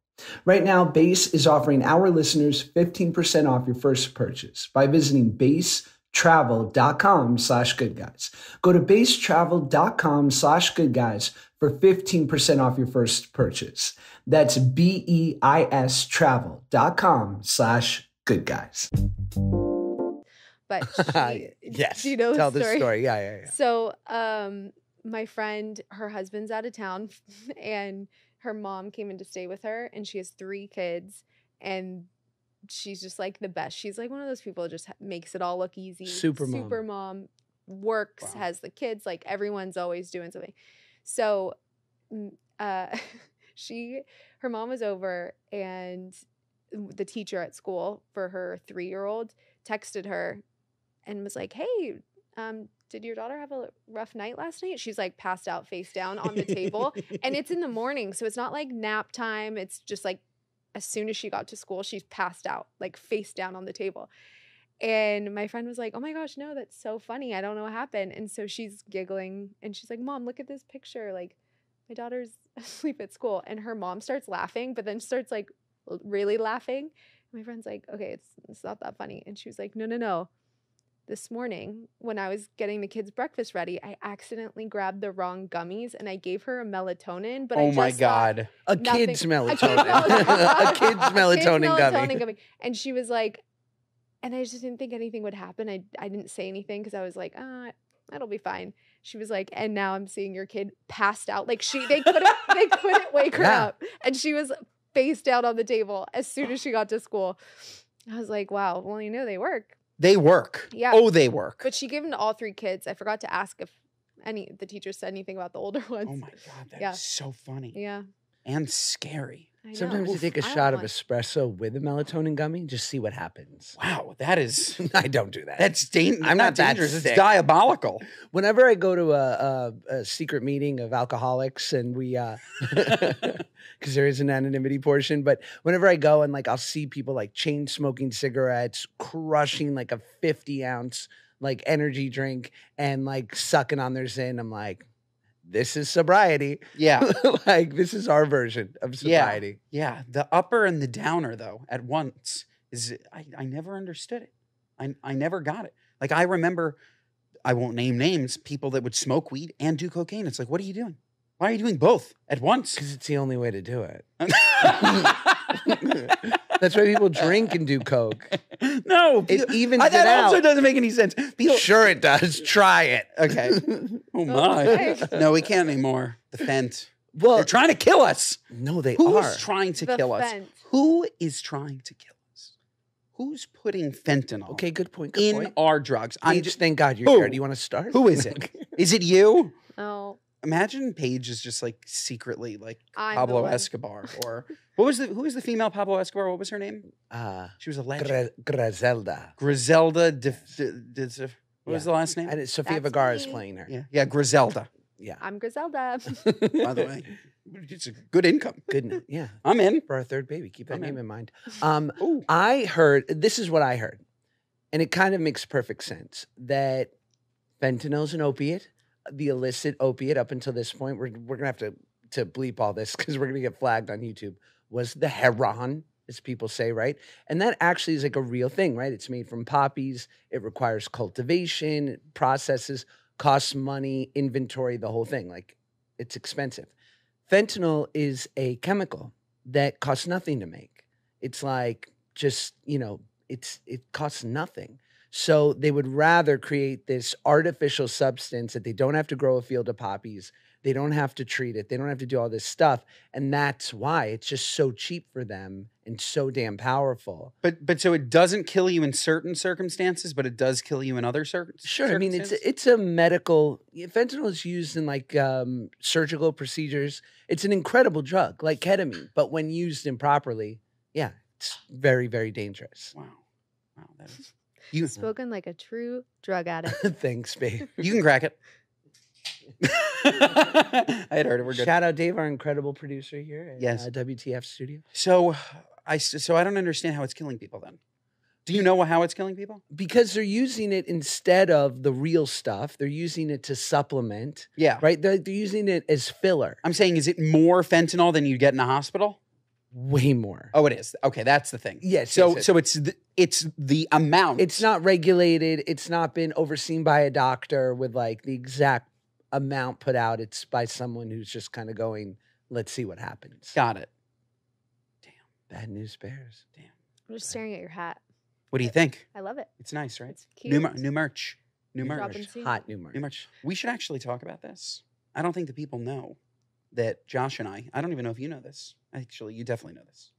Right now, Béis is offering our listeners 15% off your first purchase by visiting beistravel.com slash good guys. Go to beistravel.com slash good guys for 15% off your first purchase. That's B-E-I-S travel.com slash good guys. But she, yes. do you know Tell the the story? story. Yeah, yeah, yeah. So, um, my friend, her husband's out of town, and her mom came in to stay with her, and she has three kids, and she's just like the best. She's like one of those people that just makes it all look easy. Super mom. super mom, works, Wow. has the kids. Like everyone's always doing something. So, uh, she, her mom was over, and the teacher at school for her three year old texted her and was like, "Hey, um, did your daughter have a rough night last night?" She's like passed out face down on the table, and it's in the morning, so it's not like nap time. It's just like as soon as she got to school, she's passed out, like face down on the table. And my friend was like, "Oh my gosh, no, that's so funny. I don't know what happened." And so she's giggling, and she's like, "Mom, look at this picture. Like, my daughter's asleep at school." And her mom starts laughing, but then starts like really laughing. My friend's like, "Okay, it's it's not that funny." And she was like, "No, no, no." This morning, when I was getting the kids' breakfast ready, I accidentally grabbed the wrong gummies and I gave her a melatonin. But I oh my just thought- god. A kid's melatonin. a kid's melatonin, melatonin gummy. And she was like, and I just didn't think anything would happen. I, I didn't say anything because I was like, ah, that'll be fine. She was like, and now I'm seeing your kid passed out. Like she, they couldn't, they couldn't wake her Yeah. up, and she was face down on the table as soon as she got to school. I was like, wow. Well, you know they work, They work. Yeah. Oh, they work. but she gave them to all three kids. I forgot to ask if any the teachers said anything about the older ones. oh my god, that's Yeah. so funny Yeah, and scary. I know. Sometimes you Oof, take a I don't shot of want- espresso with a melatonin gummy, just see what happens. Wow, that is I don't do that. that's dan- I'm not not that dangerous. It's sick. diabolical. Whenever I go to a, a, a secret meeting of alcoholics and we, uh, because there is an anonymity portion, but whenever I go and like I'll see people like chain smoking cigarettes, crushing like a 50 ounce like energy drink and like sucking on their Zyn, I'm like, this is sobriety. Yeah, like this is our version of Yeah. sobriety. yeah. The upper and the downer though at once is I, I never understood it. I I never got it. Like I remember, I won't name names. People that would smoke weed and do cocaine. It's like, what are you doing? Why are you doing both at once? Because it's the only way to do it. That's why people drink and do coke. no, It people- evens I- it that also out. doesn't make any sense. People, Sure, it does. Try it. Okay. Oh, oh my. No, we can't anymore. The fent. Well, They're trying to kill us. no, they Who are. is trying to The kill us? fent. Who is trying to kill us? Who's putting fentanyl okay, good point. Good in point. our drugs? I'm Paige, just, thank God you're Who? here. Do you want to start? who is it? Is it you? Oh, Imagine Paige is just like secretly like I'm the Pablo one. Escobar or what was the who was the female Pablo Escobar? What was her name? uh, She was a legend. Gre- Griselda. Griselda. De, de, de- what was the last name? And it's Sofia That's Vergara is playing her. yeah, yeah, Griselda. Yeah. I'm Griselda. By the way, it's a good income. Good. n- Yeah. I'm in. For our third baby. Keep that I'm name in. in mind. Um, Ooh. I heard, this is what I heard, and it kind of makes perfect sense that fentanyl's an opiate, the illicit opiate up until this point, we're, we're going to have to, to bleep all this because we're going to get flagged on YouTube, was the heron, as people say, right? And that actually is like a real thing, right? It's made from poppies, it requires cultivation, processes, costs money, inventory, the whole thing. Like it's expensive. Fentanyl is a chemical that costs nothing to make. It's like just, you know, it's it costs nothing. So they would rather create this artificial substance that they don't have to grow a field of poppies. They don't have to treat it. They don't have to do all this stuff. And that's why it's just so cheap for them and so damn powerful. But but so it doesn't kill you in certain circumstances, but it does kill you in other cir- Sure. I mean, it's circumstances? it's a medical fentanyl is used in like um, surgical procedures. It's an incredible drug, like ketamine, but when used improperly, yeah, it's very very dangerous. wow, wow. That is you've Spoken like a true drug addict. Thanks, babe. You can crack it. I had heard it. We're good. Shout out Dave, our incredible producer here at Yes. uh, WTF Studio. So I so I don't understand how it's killing people. Then, do you know how it's killing people? Because they're using it instead of the real stuff. They're using it to supplement, Yeah, right? They're, they're using it as filler. I'm saying, is it more fentanyl than you get in a hospital? Way more. Oh, it is. Okay, that's the thing. Yes. So yes, yes. so it's the, it's the amount. it's not regulated. It's not been overseen by a doctor with like the exact amount put out. It's by someone who's just kind of going, let's see what happens. got it. Damn. Bad news bears. Damn. I'm just staring at your hat. What do you think? I love it. It's nice, right? It's cute. New mer- new merch. New New merch. Dropping soon. Hot new merch. New merch. We should actually talk about this. I don't think the people know that Josh and I. I don't even know if you know this. Actually, you definitely know this.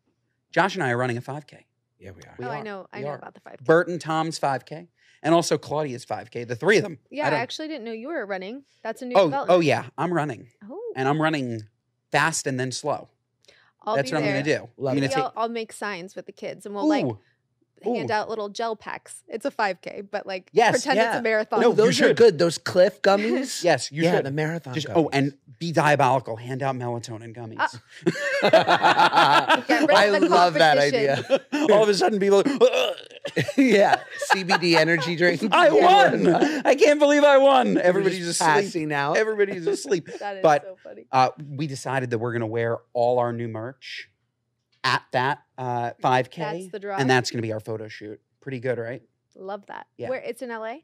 Josh and I are running a 5K. Yeah, we are. We oh, I are. know. I know are. about the 5K. Bert and Tom's 5K, and also Claudia's 5K. The three of them. yeah, I, don't- actually didn't know you were running. That's a new Oh, development. oh yeah. I'm running, Oh, and I'm running fast and then slow. I'll That's be what there. I'm gonna do. Love I'm Maybe gonna take. I'll, I'll make signs with the kids, and we'll like Ooh, hand out little gel packs. It's a 5K, but like Yes, pretend it's a marathon. No, those are good. Those Clif gummies. Yes, you yeah, should. the marathon. Just, oh, and be diabolical. Hand out melatonin gummies. Get rid of I love that idea. All of a sudden, people. Yeah, CBD energy drink. I won! I can't believe I won. Everybody's Everybody's just just asleep. passing out. Everybody's asleep. That is But- so funny. Uh, we decided that we're going to wear all our new merch at that uh, 5K. That's the draw. and that's going to be our photo shoot. Pretty good, right? Love that. Yeah. Where it's in LA.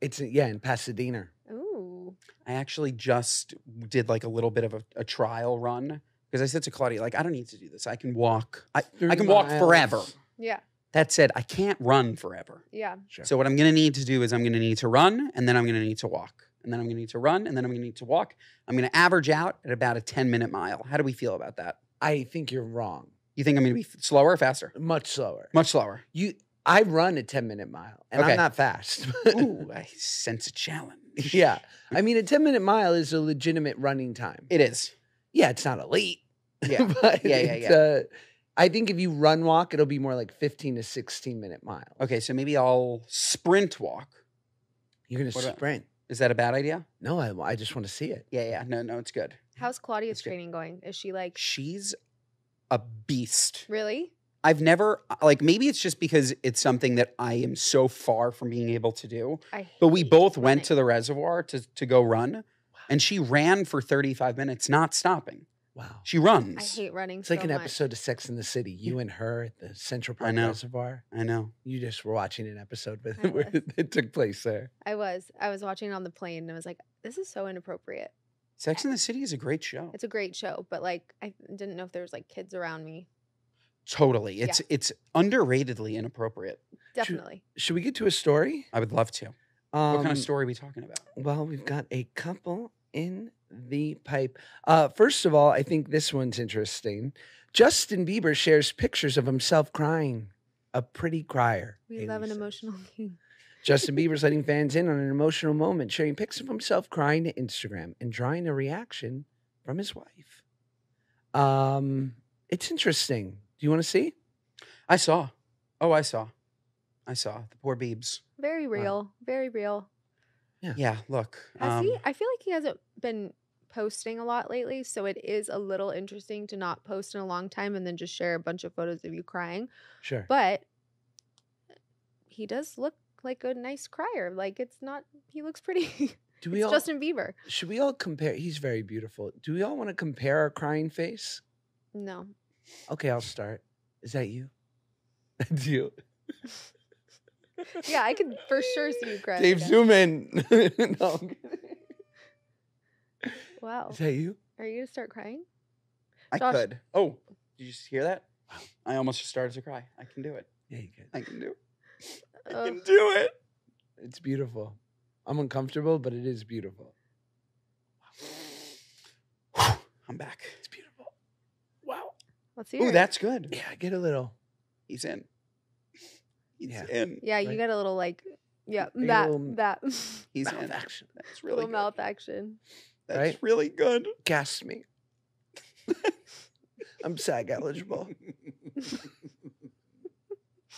It's yeah in Pasadena. Ooh. I actually just did like a little bit of a, a trial run because I said to Claudia, like, I don't need to do this. I can walk. I, I Three can walk miles. forever. Yeah. That said, I can't run forever. Yeah. Sure. So what I'm going to need to do is I'm going to need to run, and then I'm going to need to walk, and then I'm going to need to run, and then I'm going to need to walk. I'm going to average out at about a 10 minute mile. How do we feel about that? I think you're wrong. You think I'm going to be slower or faster? Much slower. Much slower. You, I run a 10 minute mile, and Okay. I'm not fast. Ooh, I sense a challenge. yeah, I mean a 10 minute mile is a legitimate running time. It is. yeah, it's not elite. Yeah. but Yeah, yeah, it's, Uh, I think if you run walk, it'll be more like 15 to 16 minute mile. Okay, so maybe I'll sprint walk. You're gonna What about- sprint. Is that a bad idea? No, I, I just want to see it. Yeah, yeah. No, no, it's good. How's Claudia's That's good. training going? Is she like She's a beast. really? I've never like maybe it's just because it's something that I am so far from being able to do. I But we hate both went to the reservoir to to go run, and she ran for 35 minutes, not stopping. Wow. She runs. I hate running. It's like an much. episode of Sex in the City. You and her at the Central I Park know. Reservoir. I know. You just were watching an episode with I where it took place there. I was. I was watching it on the plane and I was like, this is so inappropriate. Sex in the City is a great show. It's a great show, but like I didn't know if there was like kids around me. Totally. It's it's underratedly inappropriate. Definitely. Should we get to a story? I would love to. Um, what kind of story are we talking about? Well, we've got a couple in the pipe. Uh, first of all, I think this one's interesting. Justin Bieber shares pictures of himself crying. A pretty crier. We Hailey love an says. emotional king. Justin Bieber's letting fans in on an emotional moment, sharing pics of himself crying to Instagram and drawing a reaction from his wife. Um, it's interesting. Do you want to see? I saw. Oh, I saw. I saw the poor Beebs. Very real. Very real. Yeah, Yeah. look. Has he? um, I feel like he hasn't been posting a lot lately, so it is a little interesting to not post in a long time and then just share a bunch of photos of you crying. Sure. But he does look like a nice crier. Like it's not. He looks pretty. Do we all Justin Bieber. should we all compare? He's very beautiful. Do we all want to compare our crying face? No. Okay, I'll start. Is that you? That's you. Yeah, I can for sure see you crying. Dave, again. zoom in. no. Wow. Is that you? Are you gonna start crying? I Josh- could. Oh, did you hear that? I almost just started to cry. I can do it. Yeah, you can. I can do it. I can do it. It's beautiful. I'm uncomfortable, but it is beautiful. I'm back. It's beautiful. Wow. Let's hear Ooh, it. that's good. Yeah, get a little. He's in. He's Yeah. in. yeah. You like- got a little like yeah Like that little that He's mouth in. action. That's really little good. mouth action. That's right? really good. Gas me. I'm SAG eligible.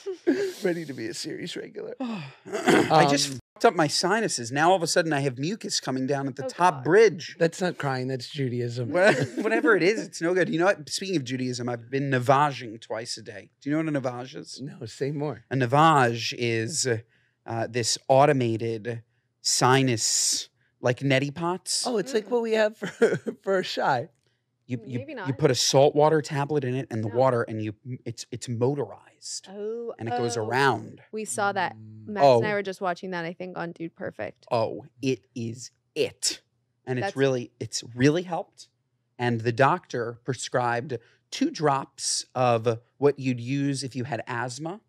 Ready to be a series regular. I just Um, fucked up my sinuses. Now all of a sudden I have mucus coming down at the Oh, top God. bridge. That's not crying. That's Judaism. Wha- Whatever it is, it's no good. You know what? Speaking of Judaism, I've been navaging twice a day. Do you know what a navage is? No, say more. A navage is uh, this automated sinus, like neti pots. Oh, it's like what we have for for Shai. You, you, maybe you not. put a saltwater tablet in it and the No. water, and you it's it's motorized Oh, and it goes oh. around. We saw that. Mm. Max and I Oh. were just watching that. I think on Dude Perfect. Oh, it is it, and it's really it's really helped. And the doctor prescribed two drops of what you'd use if you had asthma.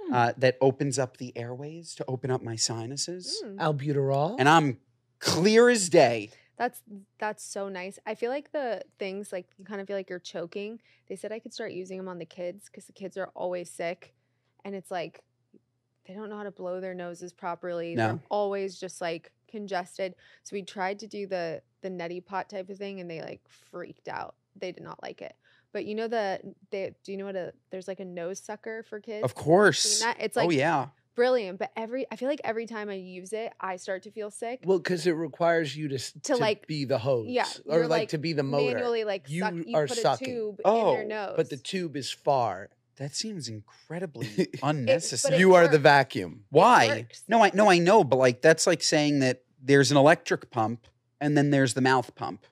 Hmm. Uh, that opens up the airways to open up my sinuses, Mm, Albuterol. and I'm clear as day. That's that's so nice. I feel like the things like you kind of feel like you're choking. They said I could start using them on the kids because the kids are always sick, and it's like they don't know how to blow their noses properly. They're No. always just like congested. So we tried to do the the neti pot type of thing, and they like freaked out. They did not like it. But you know the they do you know what a there's like a nose sucker for kids. Of course. It's oh, like oh yeah. Brilliant. But every I feel like every time I use it, I start to feel sick. well, because it requires you to s- To, like- be the hose. yeah, or like, like, to be the motor. manually like You suck. You are put sucking. a tube in Oh, nose. but the tube is far. That seems incredibly it unnecessary. you are the vacuum. Why? No, I no, I know, but like that's like saying that there's an electric pump and then there's the mouth pump.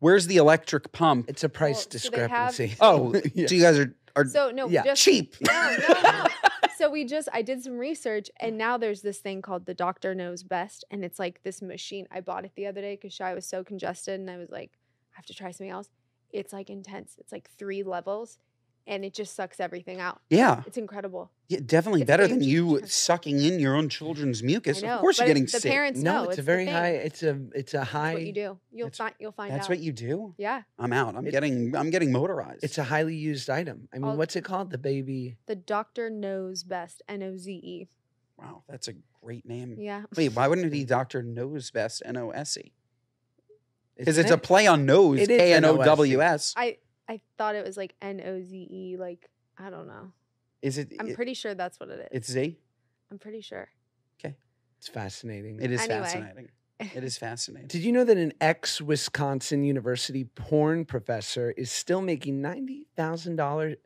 Where's the electric pump? It's a price Well, so have- discrepancy. Oh, Yeah. so you guys are are so no, Yeah. just cheap. no, no, no. so we just I did some research and now there's this thing called the doctor knows best and it's like this machine. I bought it the other day because Shai was so congested and I was like, I have to try something else. It's like intense. It's like three levels and it just sucks everything out. Yeah, It's incredible. yeah, definitely It's better than you sucking in your own children's mucus. Know. Of course, you're getting the sick. parents no, know. it's a very high. It's a it's a That's high. what you do. You'll find you'll find That's out. what you do. yeah. I'm out. I'm It- getting. I'm getting motorized. It's a highly used item. I mean, I'll- what's it called? The baby. The doctor knows best. N O Z E. wow. That's a great name. Yeah. Wait, why wouldn't it be Doctor Knows Best? N O S E. Because Isn't it's a play on nose. It is K N O W S. I I thought it was like N O Z E. Like I don't know. Is it? I'm it- pretty sure that's what it is. It's Z. I'm pretty sure. Okay, it's fascinating. It is Anyway. fascinating. It is fascinating. Did you know that an ex Wisconsin University porn professor is still making ninety thousand dollars?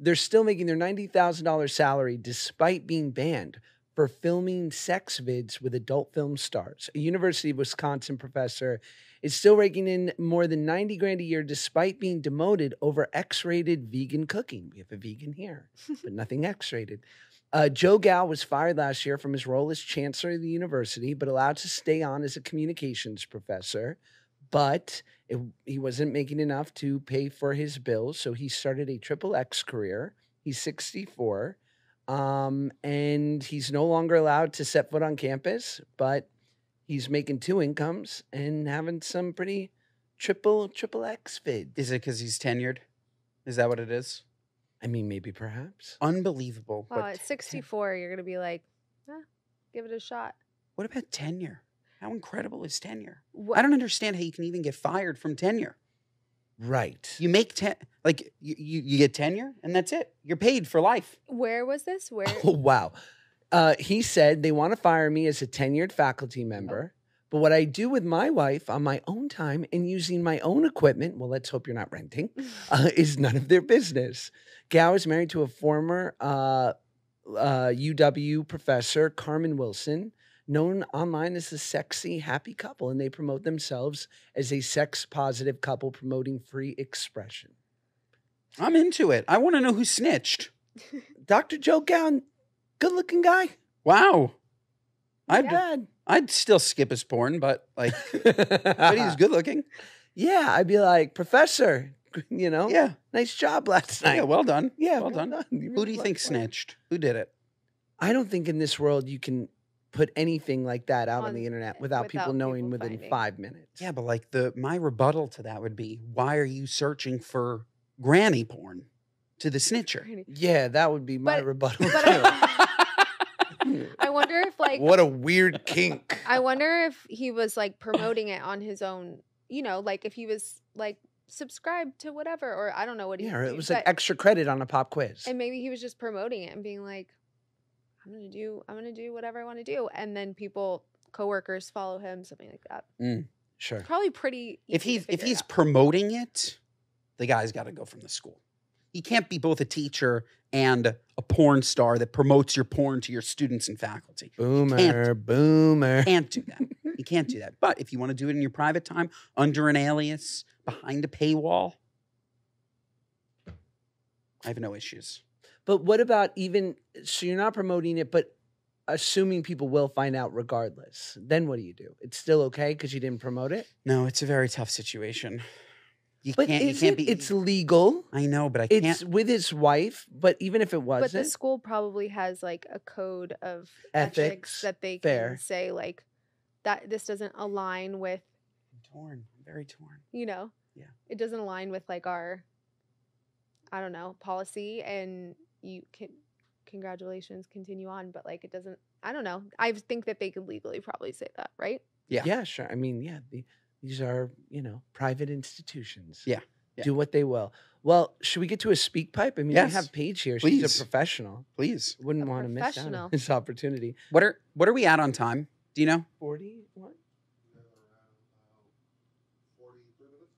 They're still making their ninety thousand dollars salary despite being banned for filming sex vids with adult film stars. A University of Wisconsin professor is still raking in more than ninety grand a year despite being demoted over X-rated vegan cooking. We have a vegan here, but nothing X-rated. Uh, Joe Gow was fired last year from his role as chancellor of the university, but allowed to stay on as a communications professor. But it, he wasn't making enough to pay for his bills, so he started a triple X career. He's 64, um, and he's no longer allowed to set foot on campus, but he's making two incomes and having some pretty triple triple X vids. Is it because he's tenured? Is that what it is? I mean, maybe perhaps. Unbelievable. Well, but at 64, you're gonna be like, eh, give it a shot. what about tenure? How incredible is tenure? What, I don't understand how you can even get fired from tenure. Right. You make ten, like you, you, you get tenure, and that's it. You're paid for life. Where was this? Where? Oh, wow. Uh, he said they want to fire me as a tenured faculty member, but what I do with my wife on my own time and using my own equipment, well, let's hope you're not renting, uh, is none of their business. Gow is married to a former uh, uh, UW professor, Carmen Wilson, known online as the sexy happy couple, and they promote themselves as a sex positive couple promoting free expression. I'm into it. I want to know who snitched. Dr. Joe Gow, good looking guy. Wow. I'd Bad. I'd still skip his porn, but like, but he's good looking. Yeah, I'd be like, Professor, you know, Yeah, nice job last night. yeah. Well done. Yeah, well done. You Who do you think that. snitched? Who did it? I don't think in this world you can put anything like that out on, On- the internet without, people knowing people within finding. five minutes. Yeah, but like the my rebuttal to that would be, why are you searching for granny porn to the snitcher? Yeah, that would be my But- rebuttal. but too. I, I wonder if like what a weird kink. I wonder if he was like promoting it on his own, you know, like if he was like subscribed to whatever, or I don't know what he Yeah, it was like extra credit on a pop quiz. and maybe he was just promoting it and being like, I'm gonna do, I'm gonna do whatever I want to do, and then people, coworkers follow him, something like that. Mm, sure. Probably pretty. if to he's if he's out. promoting it, the guy's got to go from the school. He can't be both a teacher and a porn star that promotes your porn to your students and faculty. Boomer, boomer. Can't do that. he can't do that. But if you want to do it in your private time, under an alias, behind a paywall, I have no issues. But what about even so you're not promoting it, but assuming people will find out regardless? Then what do you do? It's still okay because you didn't promote it. No, it's a very tough situation. You But can't. You is can't it? be. It's legal. I know, but I It's can't. It's with his wife. But even if it wasn't, but the school probably has like a code of Ethics, ethics, that they can say like that this doesn't align with I'm torn. I'm very torn. you know Yeah. it doesn't align with like our i don't know policy and you can congratulations continue on but like it doesn't i don't know i think that they could legally probably say that right Yeah. yeah, sure. I mean, yeah, the, these are you know private institutions. Yeah, yeah. do what they will. Well, should we get to a speak pipe? I mean, Yes, we have Paige here. please. She's a professional. Please. Wouldn't A want to miss out on this opportunity. What are What are we at on time? Do you know? Forty. What?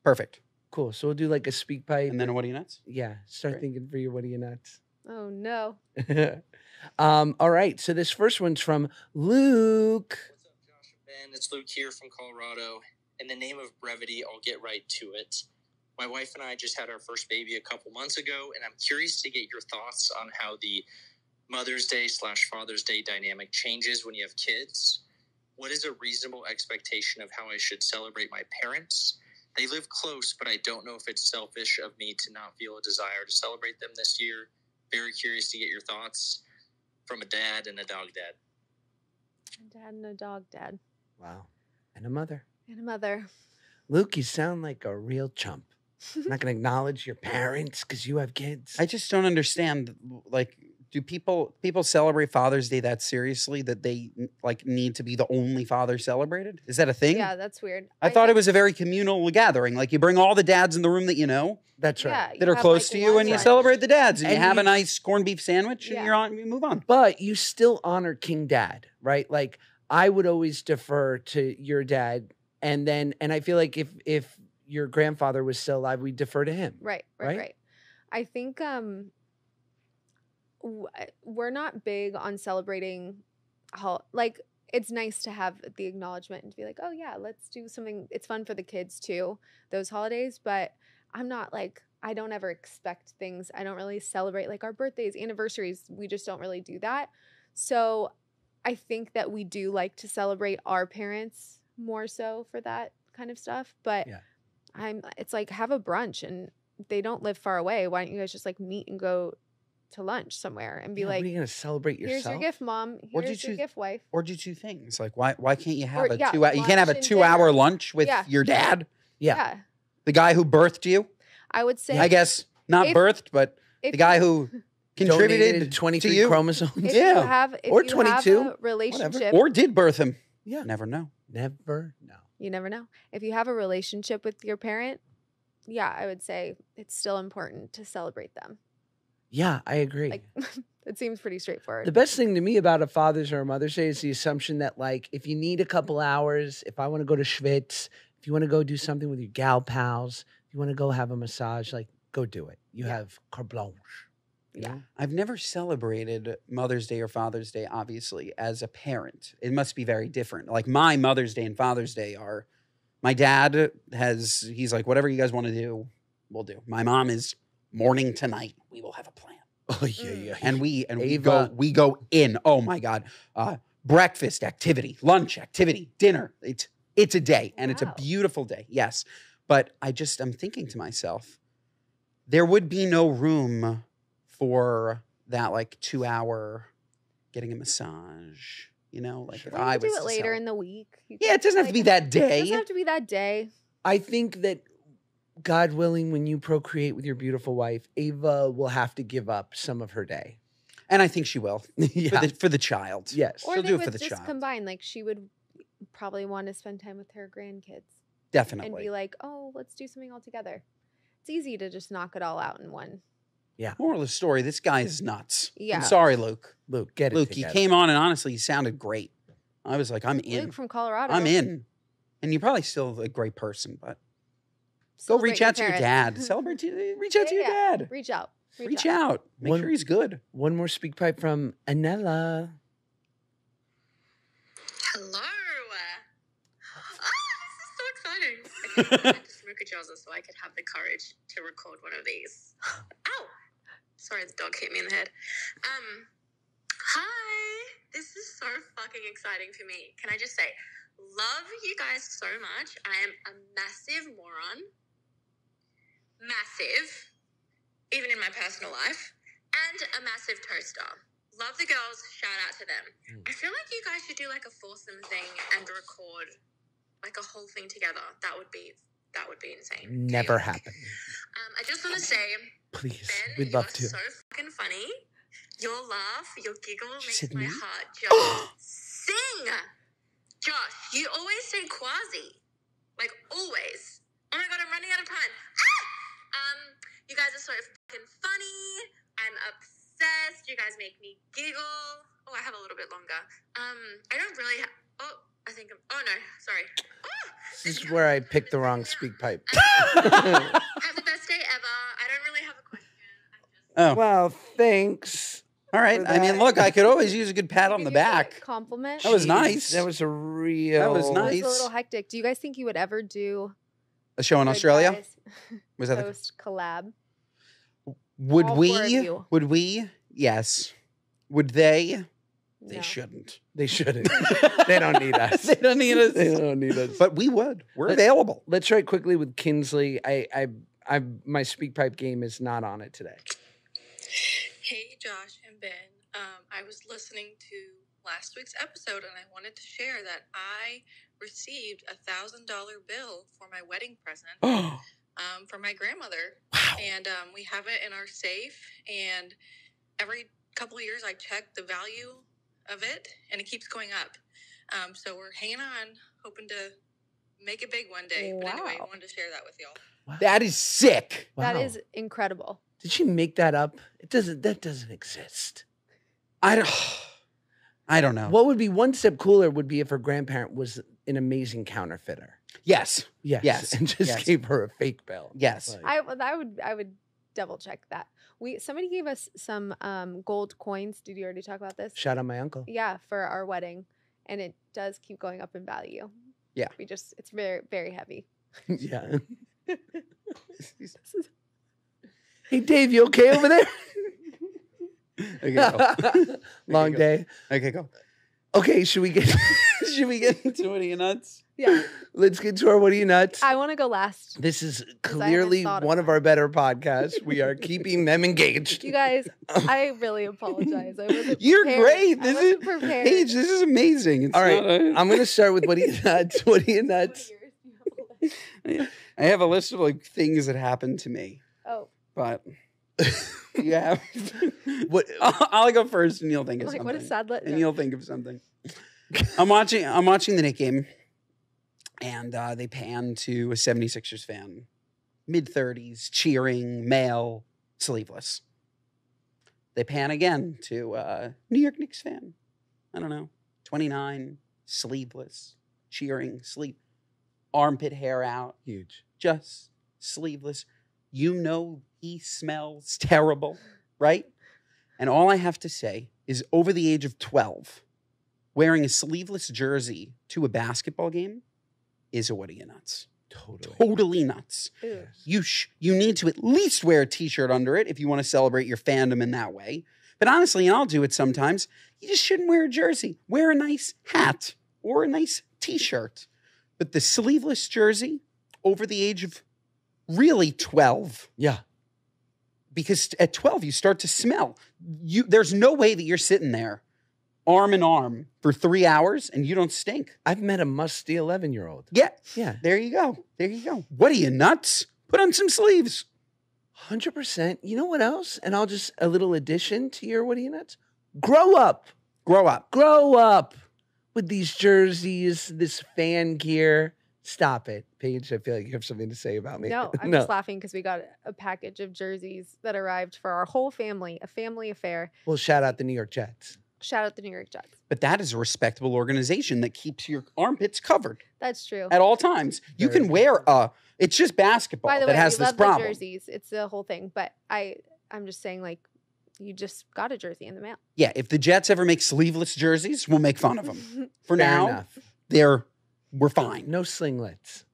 Perfect. Cool. So we'll do like a speak pipe. And then what are you nuts? yeah, start Great. thinking for your what are you nuts. oh no um, all right. So this first one's from Luke. What's up, Josh and Ben? It's Luke here from Colorado. In the name of brevity, I'll get right to it. My wife and I just had our first baby a couple months ago, and I'm curious to get your thoughts on how the Mother's Day slash Father's Day dynamic changes when you have kids. What is a reasonable expectation of how I should celebrate my parents? They live close, but I don't know if it's selfish of me to not feel a desire to celebrate them this year. Very curious to get your thoughts from a dad and a dog dad. a dad and a dog dad Wow. And a mother. And a mother Luke, you sound like a real chump. I'm not going to acknowledge your parents because you have kids. I just don't understand. Like, do people people celebrate Father's Day that seriously? That they like need to be the only father celebrated? Is that a thing? yeah that's weird I, thought it was a very communal gathering. Like you bring all the dads in the room that you know That's right. yeah, that are close like, to you, and you celebrate the dads, and, And you have you- a nice corned beef sandwich, and you're on. You move on. But you still honor King Dad, right? Like I would always defer to your dad, and then and I feel like if if your grandfather was still alive, we defer to him. Right, right, right? right. I think um we're not big on celebrating how like it's nice to have the acknowledgement and to be like, "Oh yeah, let's do something it's fun for the kids too, those holidays." But I'm not like I don't ever expect things. I don't really celebrate like our birthdays, anniversaries. We just don't really do that. So I think that we do like to celebrate our parents more so for that kind of stuff. But Yeah. I'm it's like have a brunch and they don't live far away. Why don't you guys just like meet and go to lunch somewhere and be Yeah, like, what are you going to celebrate yourself?" here's yourself? your gift, mom. Or Here's did your you- gift, wife. Or do two things. Like why why can't you have Or, a yeah, two? You can't have a lunch and two hour dinner. lunch with Yeah. your dad, Yeah. Yeah. the guy who birthed you. I would say I guess not If- birthed, but the guy who contributed 23 to chromosomes. if Yeah. you have if Or 22, have a relationship or did birth him. Yeah. Never know. Never know. you never know. If you have a relationship with your parent, yeah, I would say it's still important to celebrate them. Yeah, I agree. Like it seems pretty straightforward. The best thing to me about a Father's or a Mother's Day is the assumption that, like, if you need a couple hours, if I want to go to Schwitz, if you want to go do something with your gal pals, if you want to go have a massage, like, go do it. You Yeah. have carte blanche. You Yeah. know? I've never celebrated Mother's Day or Father's Day, obviously, as a parent. It must be very different. Like my Mother's Day and Father's Day are my dad has he's like, whatever you guys want to do, we'll do. My mom is morning tonight. We will have a plan. Oh, yeah, yeah. And we and we go we go in. Oh my God. Uh breakfast activity, lunch activity, dinner. It's it's a day and it's a beautiful day. Yes. But I just I'm thinking to myself, there would be no room for that like two hour getting a massage, You know, like Sure. I do it later in the week. You Yeah, it doesn't have to be like- that It day. doesn't have to be that day. I think that God willing, when you procreate with your beautiful wife, Ava will have to give up some of her day. And I think she will yeah. for the for the child. yes. Or She'll do it for the just child. combine. Like she would probably want to spend time with her grandkids Definitely. and be like, "Oh, let's do something all together." It's easy to just knock it all out in one. Moral of the story: This guy is nuts. Yeah. I'm sorry, Luke. Luke, get it. Luke, you together. came on and honestly, you sounded great. I was like, I'm in. Luke from Colorado. I'm in. And you're probably still a great person, but go reach out to your dad. Celebrate. To, reach out to your yeah. dad. Reach out. Reach out. Make One- sure he's good. One more speak pipe from Anella. Hello. Ah, this is so exciting. Okay, I had to smoke a jazzer so I could have the courage to record one of these. Ow! Sorry, the dog hit me in the head. Um, hi. This is so fucking exciting for me. Can I just say, love you guys so much. I am a massive moron. Massive. Even in my personal life. And a massive toaster. Love the girls. Shout out to them. I feel like you guys should do like a foursome thing and record like a whole thing together. That would be that would be insane. Never happen. Um, I just want to say, Please. Ben, We'd love to. so fucking funny. Your laugh, your giggle makes said my heart just sing. Josh, you always say quasi, like always. Oh my god, I'm running out of time. Ah! Um, you guys are so fucking funny. I'm obsessed. You guys make me giggle. Oh, I have a little bit longer. Um, I don't really. Ha- oh, I think I'm. Oh no, sorry. Oh, This is where I picked the wrong speak pipe. have the best day ever. I don't really have a question. Oh. I'm. Oh, well, thanks. all right. I mean, look, I could always use a good pat on the back. Compliment. That was nice. That was a real. That was It nice. was a little hectic. Do you guys think you would ever do A show in Good Australia. Guys Was that the, Toast collab? would all we? four of you. Would we? Yes. Would they? They No. shouldn't. They shouldn't. they don't need us. they don't need us. They don't need us. But we would. We're Let- available. Let's try quickly with Kinsley. I, I, I, my speak pipe game is not on it today. Hey, Josh and Ben. Um, I was listening to last week's episode and I wanted to share that I received a thousand dollar bill for my wedding present um, from my grandmother. wow. And um, we have it in our safe. And every couple of years, I check the value of it and it keeps going up. Um, so we're hanging on, hoping to make it big one day. But anyway, I wanted to share that with y'all. That is sick. That Wow. is incredible. Did she make that up? It doesn't. That doesn't exist. I don't. I don't know. What would be one step cooler would be if her grandparent was an amazing counterfeiter. yes. Yes. Yes, And just yes. gave her a fake bill. Yes. Like, I I would I would double check that. We somebody gave us some um, gold coins. Did you already talk about this? shout out my uncle. Yeah, for our wedding, and it does keep going up in value. Yeah. we just it's very very heavy. yeah. hey Dave, you okay over there? Okay, go. Long go. day. Okay, go. Okay, should we get Should we get into what are you nuts? Yeah, let's get to our what are you nuts? I want to go last. This is clearly thought of one of our better podcasts. We are keeping them engaged. You guys, I really apologize. I wasn't. You're prepared. great. I This wasn't is prepared. Paige. This is amazing. It's All right, not a- I'm going to start with what are you nuts? What are you nuts? I have a list of like things that happened to me, Oh, but you have. What? I'll, I'll go first, and you'll think of like something. what a sad let. and you'll think of something. I'm watching. I'm watching the Knick game, and uh, they pan to a 76ers fan, mid 30s, cheering, male, sleeveless. They pan again to uh, New York Knicks fan. I don't know, 29, sleeveless, cheering, sleep, armpit hair out, Huge. just sleeveless. You know he smells terrible, right? And all I have to say is over the age of 12, wearing a sleeveless jersey to a basketball game is a what are you nuts? Totally. Totally nuts. Ew. You sh- you need to at least wear a t-shirt under it if you want to celebrate your fandom in that way. But honestly, and I'll do it sometimes, you just shouldn't wear a jersey. Wear a nice hat or a nice t-shirt. But the sleeveless jersey over the age of really 12 Yeah. because at 12 you start to smell. You there's no way that you're sitting there arm in arm for three hours and you don't stink. I've met a musty 11 year old. Yeah, Yeah. there you go. There you go. What are you nuts? Put on some sleeves. 100%. You know what else? And I'll just, a little addition to your what are you nuts? Grow up. Grow up. Grow up with these jerseys, this fan gear. Stop it. Paige, I feel like you have something to say about me. No, I'm just laughing because we got a package of jerseys that arrived for our whole family, a family affair. Well, shout out the New York Jets. Shout out the New York Jets. But that is a respectable organization that keeps your armpits covered That's true. at all times. You can wear a. It's just basketball By the that way, has we this love problem. the jerseys. It's the whole thing. But I, I'm just saying, like, you just got a jersey in the mail. Yeah, if the Jets ever make sleeveless jerseys, we'll make fun of them. For Fair now, enough. they're we're fine. No slinglets.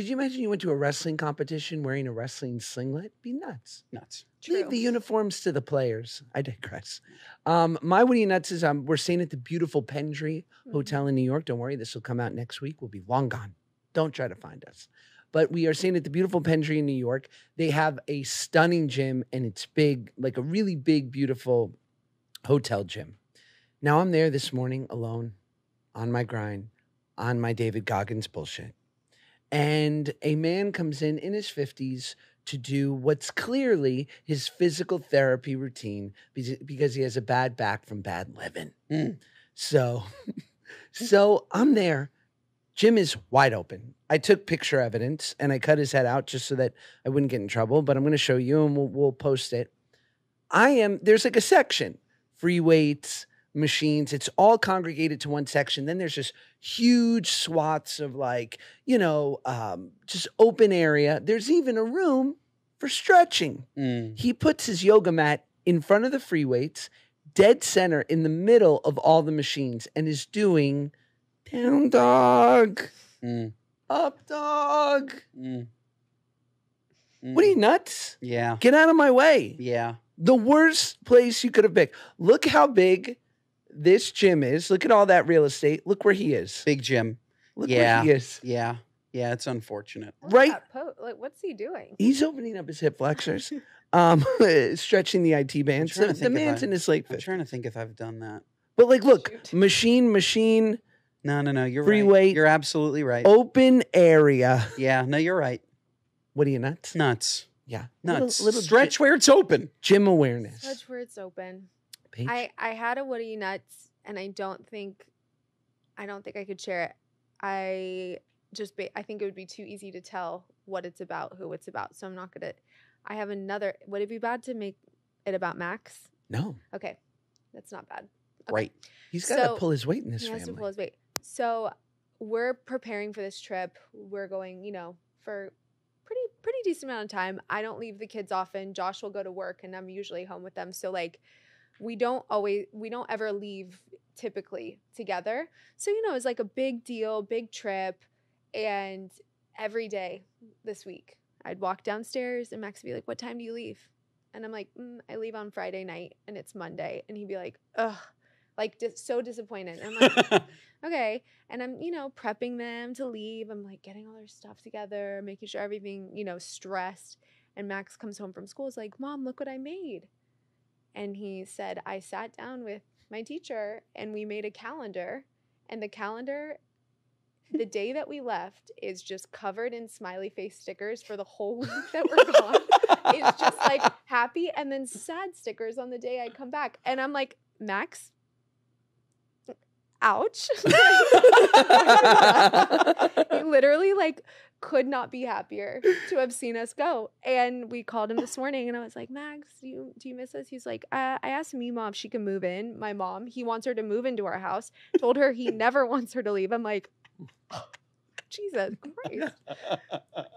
Could you imagine you went to a wrestling competition wearing a wrestling singlet? Be nuts. Nuts. True. Leave the uniforms to the players. I digress. Um, my Woody Nuts is um, we're staying at the beautiful Pendry Mhm. Hotel in New York. Don't worry, this will come out next week. We'll be long gone. Don't try to find us. But we are staying at the beautiful Pendry in New York. They have a stunning gym and it's big, like a really big, beautiful hotel gym. Now I'm there this morning alone on my grind, on my David Goggins bullshit. And a man comes in in his 50s to do what's clearly his physical therapy routine because, he has a bad back from bad living. Mm. So, so I'm there. gym is wide open. I took picture evidence and I cut his head out just so that I wouldn't get in trouble. But I'm going to show you and we'll, we'll post it. I am there's like a section free weights, machines. It's all congregated to one section. Then there's just huge swaths of like you know um, just open area. There's even a room for stretching. Mm. He puts his yoga mat in front of the free weights, dead center in the middle of all the machines, and is doing down dog, Mm. up dog. Mm. What are you Mm. nuts? Yeah. Get out of my way. Yeah. The worst place you could have picked. Look how big this gym is. Look at all that real estate. Look where he is. Big Jim. Look Yeah. where he is. Yeah. Yeah. It's unfortunate. What's right- po- like, what's he doing? He's opening up his hip flexors, um, stretching the IT bands. trying The, the man's I- in his late I'm trying to think if I've done that. But like, look, Shoot. machine, machine, No, no, no. You're Free right. weight. You're absolutely right. open area. Yeah. No, you're right. What are you nuts? Nuts. Yeah, Nuts. Little, little Stretch gy- where it's open. gym awareness. Touch where it's open. Paige? I I had a Woody Nuts, and I don't think, I don't think I could share it. I just ba- I think it would be too easy to tell what it's about, who it's about. So I'm not gonna. I have another. Would it be bad to make it about Max? no, Okay, that's not bad. Okay. Right. he's got to So, pull his weight in this he has to pull his weight. So we're preparing for this trip. We're going, you know, for pretty pretty decent amount of time. I don't leave the kids often. Josh will go to work, and I'm usually home with them. So like, we don't always we don't ever leave typically together. So you know, it's like a big deal, big trip, and every day this week, I'd walk downstairs, and Max would be like, "What time do you leave?" And I'm like, mm, "I leave on Friday night, and it's Monday." And he'd be like, "Ugh." Like dis- so disappointed. And I'm like, okay and i'm you know prepping them to leave i'm like getting all their stuff together making sure everything you know stressed and max comes home from school is like mom look what i made and he said i sat down with my teacher and we made a calendar. And the calendar the day that we left is just covered in smiley face stickers for the whole week that we're gone. It's just like happy and then sad stickers on the day i come back. And i'm like max ouch. He literally like could not be happier to have seen us go. And we called him this morning and i was like max do you do you miss us? He's like uh, i asked mima if she can move in my mom. He wants her to move into our house. Told her he never wants her to leave. I'm like jesus christ.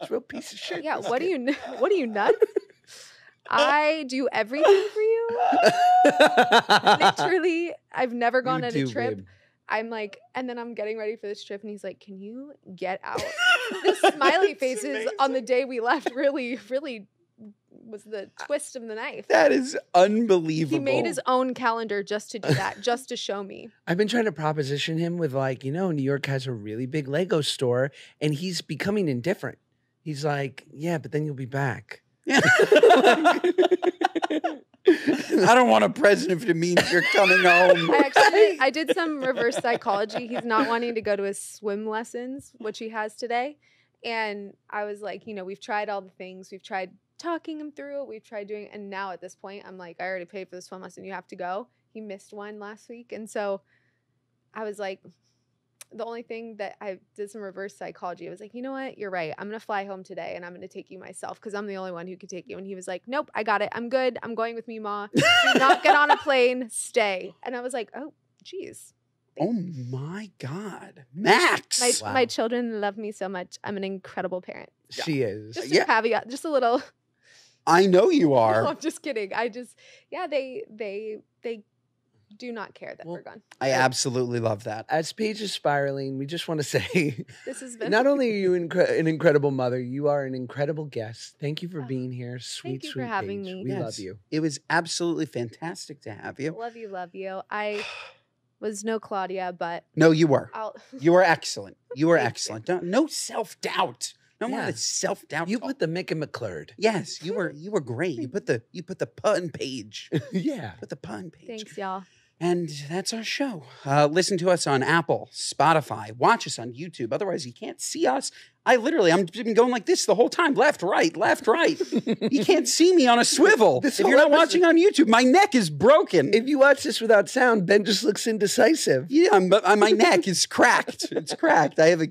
It's a real piece of shit. yeah what do you what are you nuts? I do everything for you. Literally i've never gone You on do, a trip babe. I'm like, and then I'm getting ready for this trip, and he's like, "Can you get out?" the smiley It's faces on the day we left really, really was the twist of the knife. That is unbelievable. He made his own calendar just to do that, just to show me. I've been trying to proposition him with like, you know, New York has a really big Lego store, and he's becoming indifferent. He's like, yeah, but then you'll be back. Yeah. I don't want a present if it means you're coming home. I actually I did some reverse psychology. He's not wanting to go to his swim lessons, which he has today. And I was like, you know, we've tried all the things. We've tried talking him through it. We've tried doing and now at this point I'm like, I already paid for the swim lesson. You have to go. He missed one last week. And so I was like, the only thing that I did some reverse psychology. I was like, you know what? You're right. I'm gonna fly home today and I'm gonna take you myself because I'm the only one who could take you. And he was like, Nope, I got it. I'm good. I'm going with me, Ma. Do not get on a plane. Stay. And I was like, Oh, geez. Oh my God. Max. My Wow. my children love me so much. I'm an incredible parent. She is. Just Yeah. caveat, just a little. I know you No, are. I'm just kidding. I just yeah, they they they do not care that Well, we're gone. I absolutely love that. As Paige is spiraling, we just want to say This has been not only are you incre- an incredible mother, you are an incredible guest. Thank you for Oh, being here. Sweet, you for having Paige. me. We love you. It was absolutely fantastic to have you. love you, love you. I was no Claudia, but No, you were. I'll You were excellent. You were Thank you. excellent. Don't, no self doubt. No more Yeah. of the self doubt. You put the Mick and McClurd. yes, you were. You were great. You put the you put the pun page. yeah. Put the pun page. thanks, y'all. And that's our show. Uh, listen to us on Apple, Spotify. Watch us on YouTube. Otherwise, you can't see us. I literally, I'm been going like this the whole time, left, right, left, right. you can't see me on a swivel This if you're not episode- watching on YouTube. My neck is broken. If you watch this without sound, Ben just looks indecisive. yeah, I'm- but uh, my neck is cracked. It's cracked. I have a.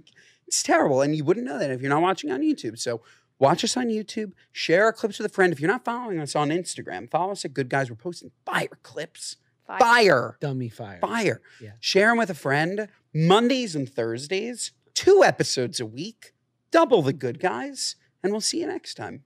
It's terrible, and you wouldn't know that if you're not watching on YouTube. So. Watch us on YouTube. Share our clips with a friend. If you're not following us on Instagram, follow us at Good Guys. We're posting fire clips. Fire. Fire. Dummy fire. fire. Yeah. Share them with a friend. Mondays and Thursdays, two episodes a week, double the good guys, and we'll see you next time.